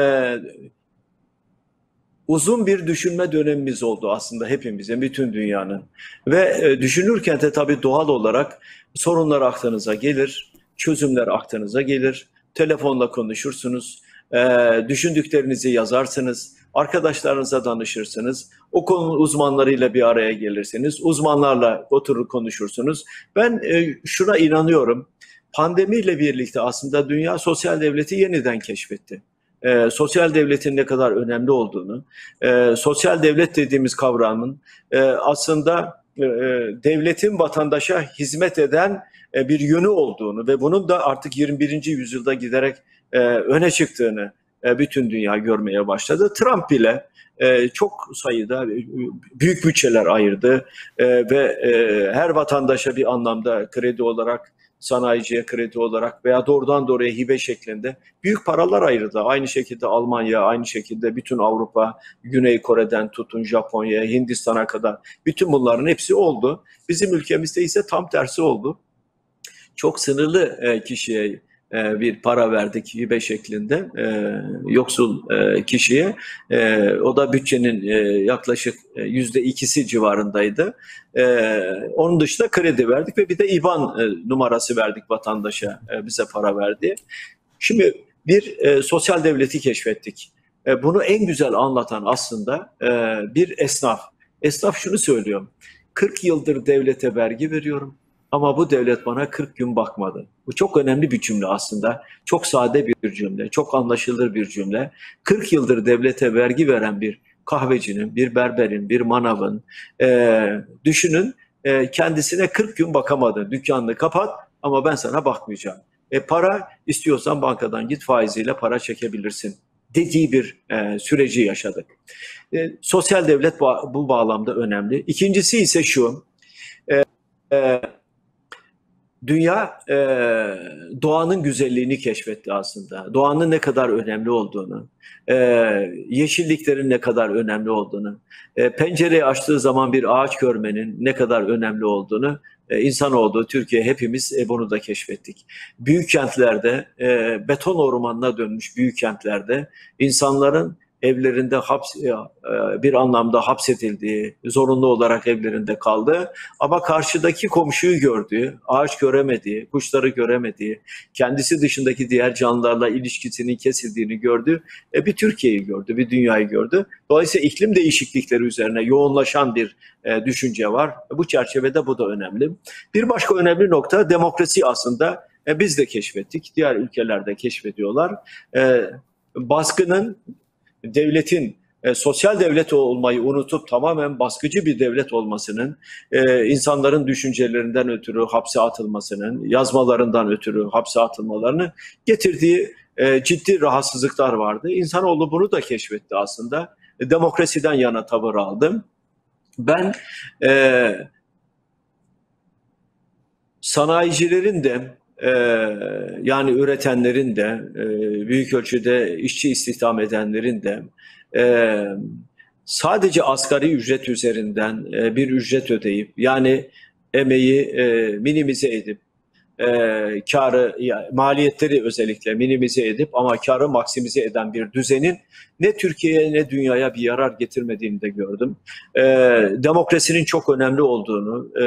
uzun bir düşünme dönemimiz oldu aslında hepimizin, bütün dünyanın. Ve e, düşünürken de tabii doğal olarak sorunlar aklınıza gelir, çözümler aklınıza gelir. Telefonla konuşursunuz, e, düşündüklerinizi yazarsınız, arkadaşlarınıza danışırsınız, o konu uzmanlarıyla bir araya gelirsiniz, uzmanlarla oturur konuşursunuz. Ben e, şuna inanıyorum, pandemiyle birlikte aslında dünya sosyal devleti yeniden keşfetti e, sosyal devletin ne kadar önemli olduğunu, e, sosyal devlet dediğimiz kavramın e, aslında e, devletin vatandaşa hizmet eden e, bir yönü olduğunu ve bunun da artık 21. yüzyılda giderek e, öne çıktığını e, bütün dünya görmeye başladı. Trump bile e, çok sayıda büyük bütçeler ayırdı e, ve e, her vatandaşa bir anlamda kredi olarak sanayiciye kredi olarak veya doğrudan doğruya hibe şeklinde büyük paralar ayırdı. Aynı şekilde Almanya, aynı şekilde bütün Avrupa, Güney Kore'den tutun Japonya'ya, Hindistan'a kadar bütün bunların hepsi oldu. Bizim ülkemizde ise tam tersi oldu. Çok sınırlı e, kişiye e, bir para verdik hibe şeklinde e, yoksul e, kişiye. O da bütçenin yaklaşık yüzde ikisi civarındaydı. Onun dışında kredi verdik ve bir de IBAN numarası verdik vatandaşa bize para verdi. Şimdi bir sosyal devleti keşfettik. Bunu en güzel anlatan aslında bir esnaf. Esnaf şunu söylüyor. 40 yıldır devlete vergi veriyorum ama bu devlet bana 40 gün bakmadı. Bu çok önemli bir cümle aslında. Çok sade bir cümle, çok anlaşılır bir cümle. 40 yıldır devlete vergi veren bir kahvecinin, bir berberin, bir manavın e, düşünün e, kendisine 40 gün bakamadı. Dükkanını kapat ama ben sana bakmayacağım. E, para istiyorsan bankadan git faiziyle para çekebilirsin dediği bir e, süreci yaşadık. E, sosyal devlet bu, bu bağlamda önemli. İkincisi ise şu, e, e, dünya e, doğanın güzelliğini keşfetti aslında. Doğanın ne kadar önemli olduğunu, e, yeşilliklerin ne kadar önemli olduğunu, e, pencereyi açtığı zaman bir ağaç görmenin ne kadar önemli olduğunu e, insanoğlu, Türkiye hepimiz e, bunu da keşfettik. Büyük kentlerde, e, beton ormanına dönmüş büyük kentlerde insanların evlerinde haps, e, bir anlamda hapsedildiği, zorunlu olarak evlerinde kaldı. Ama karşıdaki komşuyu gördüğü, ağaç göremediği, kuşları göremediği, kendisi dışındaki diğer canlılarla ilişkisinin kesildiğini gördü. E, bir Türkiye'yi gördü, bir dünyayı gördü. Dolayısıyla iklim değişiklikleri üzerine yoğunlaşan bir e, düşünce var. Bu çerçevede bu da önemli. Bir başka önemli nokta demokrasi aslında e, biz de keşfettik. Diğer ülkeler de keşfediyorlar. E, baskının devletin e, sosyal devlet olmayı unutup tamamen baskıcı bir devlet olmasının, e, insanların düşüncelerinden ötürü hapse atılmasının, yazmalarından ötürü hapse atılmalarını getirdiği e, ciddi rahatsızlıklar vardı. İnsanoğlu bunu da keşfetti aslında. E, demokrasiden yana tavır aldım. Ben e, sanayicilerin de e, yani üretenlerin de e, büyük ölçüde işçi istihdam edenlerin de e, sadece asgari ücret üzerinden e, bir ücret ödeyip yani emeği minimize edip e, karı, maliyetleri özellikle minimize edip ama karı maksimize eden bir düzenin ne Türkiye'ye ne dünyaya bir yarar getirmediğini de gördüm. E, demokrasinin çok önemli olduğunu, e,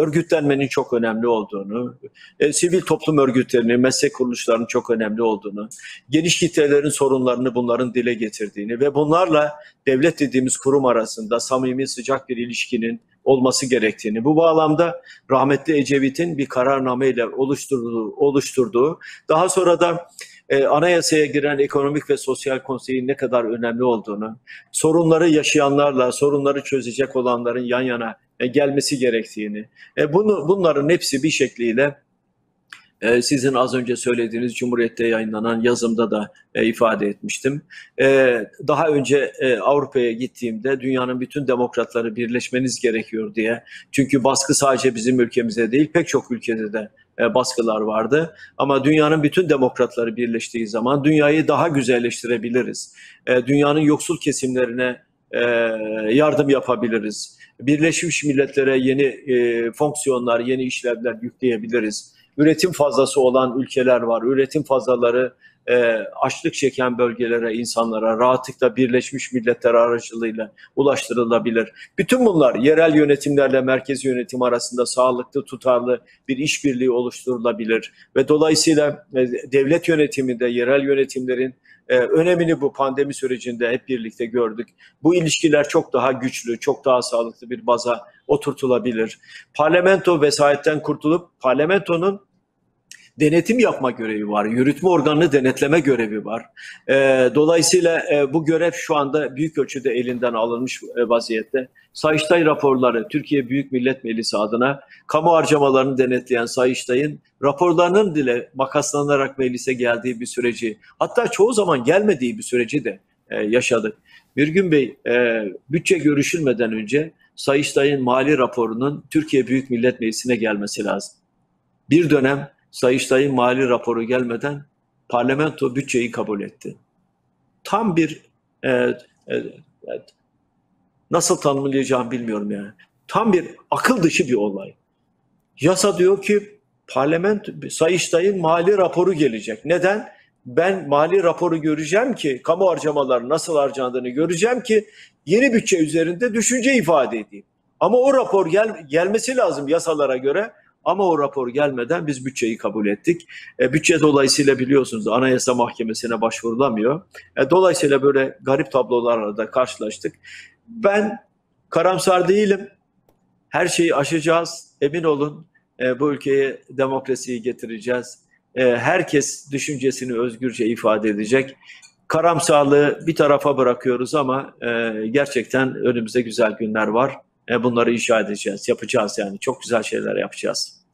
örgütlenmenin çok önemli olduğunu, e, sivil toplum örgütlerinin, meslek kuruluşlarının çok önemli olduğunu, geniş kitlelerin sorunlarını bunların dile getirdiğini ve bunlarla devlet dediğimiz kurum arasında samimi sıcak bir ilişkinin olması gerektiğini, bu bağlamda rahmetli Ecevit'in bir kararnameyle oluşturduğu, oluşturduğu daha sonra da e, anayasaya giren ekonomik ve sosyal konseyin ne kadar önemli olduğunu, sorunları yaşayanlarla sorunları çözecek olanların yan yana e, gelmesi gerektiğini, e, bunu bunların hepsi bir şekliyle ee, sizin az önce söylediğiniz Cumhuriyet'te yayınlanan yazımda da e, ifade etmiştim. Ee, daha önce e, Avrupa'ya gittiğimde dünyanın bütün demokratları birleşmeniz gerekiyor diye. Çünkü baskı sadece bizim ülkemize değil pek çok ülkede de e, baskılar vardı. Ama dünyanın bütün demokratları birleştiği zaman dünyayı daha güzelleştirebiliriz. E, dünyanın yoksul kesimlerine e, yardım yapabiliriz. Birleşmiş Milletler'e yeni e, fonksiyonlar, yeni işlevler yükleyebiliriz. Üretim fazlası olan ülkeler var. Üretim fazlaları e, açlık çeken bölgelere, insanlara rahatlıkla Birleşmiş Milletler aracılığıyla ulaştırılabilir. Bütün bunlar yerel yönetimlerle merkez yönetim arasında sağlıklı, tutarlı bir işbirliği oluşturulabilir ve dolayısıyla e, devlet yönetiminde yerel yönetimlerin e, önemini bu pandemi sürecinde hep birlikte gördük. Bu ilişkiler çok daha güçlü, çok daha sağlıklı bir baza oturtulabilir. Parlamento vesayetten kurtulup parlamentonun denetim yapma görevi var. Yürütme organını denetleme görevi var. E, dolayısıyla e, bu görev şu anda büyük ölçüde elinden alınmış e, vaziyette. Sayıştay raporları Türkiye Büyük Millet Meclisi adına kamu harcamalarını denetleyen Sayıştay'ın raporlarının dile makaslanarak meclise geldiği bir süreci hatta çoğu zaman gelmediği bir süreci de e, yaşadık. Birgün Bey e, bütçe görüşülmeden önce Sayıştay'ın mali raporunun Türkiye Büyük Millet Meclisi'ne gelmesi lazım. Bir dönem Sayıştay'ın mali raporu gelmeden parlamento bütçeyi kabul etti. Tam bir e, e, e, nasıl tanımlayacağım bilmiyorum yani. Tam bir akıl dışı bir olay. Yasa diyor ki parlamento Sayıştay'ın mali raporu gelecek. Neden? Ben mali raporu göreceğim ki kamu harcamaları nasıl harcandığını göreceğim ki yeni bütçe üzerinde düşünce ifade edeyim. Ama o rapor gel, gelmesi lazım yasalara göre. Ama o rapor gelmeden biz bütçeyi kabul ettik. E, bütçe dolayısıyla biliyorsunuz Anayasa Mahkemesi'ne başvurulamıyor. E, dolayısıyla böyle garip tablolarla da karşılaştık. Ben karamsar değilim. Her şeyi aşacağız. Emin olun e, bu ülkeye demokrasiyi getireceğiz. E, herkes düşüncesini özgürce ifade edecek. Karamsarlığı bir tarafa bırakıyoruz ama e, gerçekten önümüzde güzel günler var. E, bunları inşa edeceğiz, yapacağız yani. Çok güzel şeyler yapacağız.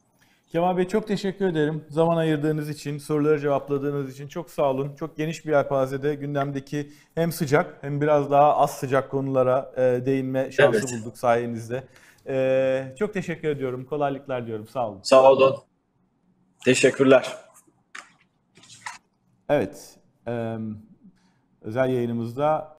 Kemal Bey çok teşekkür ederim. Zaman ayırdığınız için, soruları cevapladığınız için çok sağ olun. Çok geniş bir yelpazede gündemdeki hem sıcak hem biraz daha az sıcak konulara e, değinme şansı Evet. bulduk sayenizde. E, çok teşekkür ediyorum. Kolaylıklar diyorum. Sağ olun. Sağ olun. Teşekkürler. Evet. e, özel yayınımızda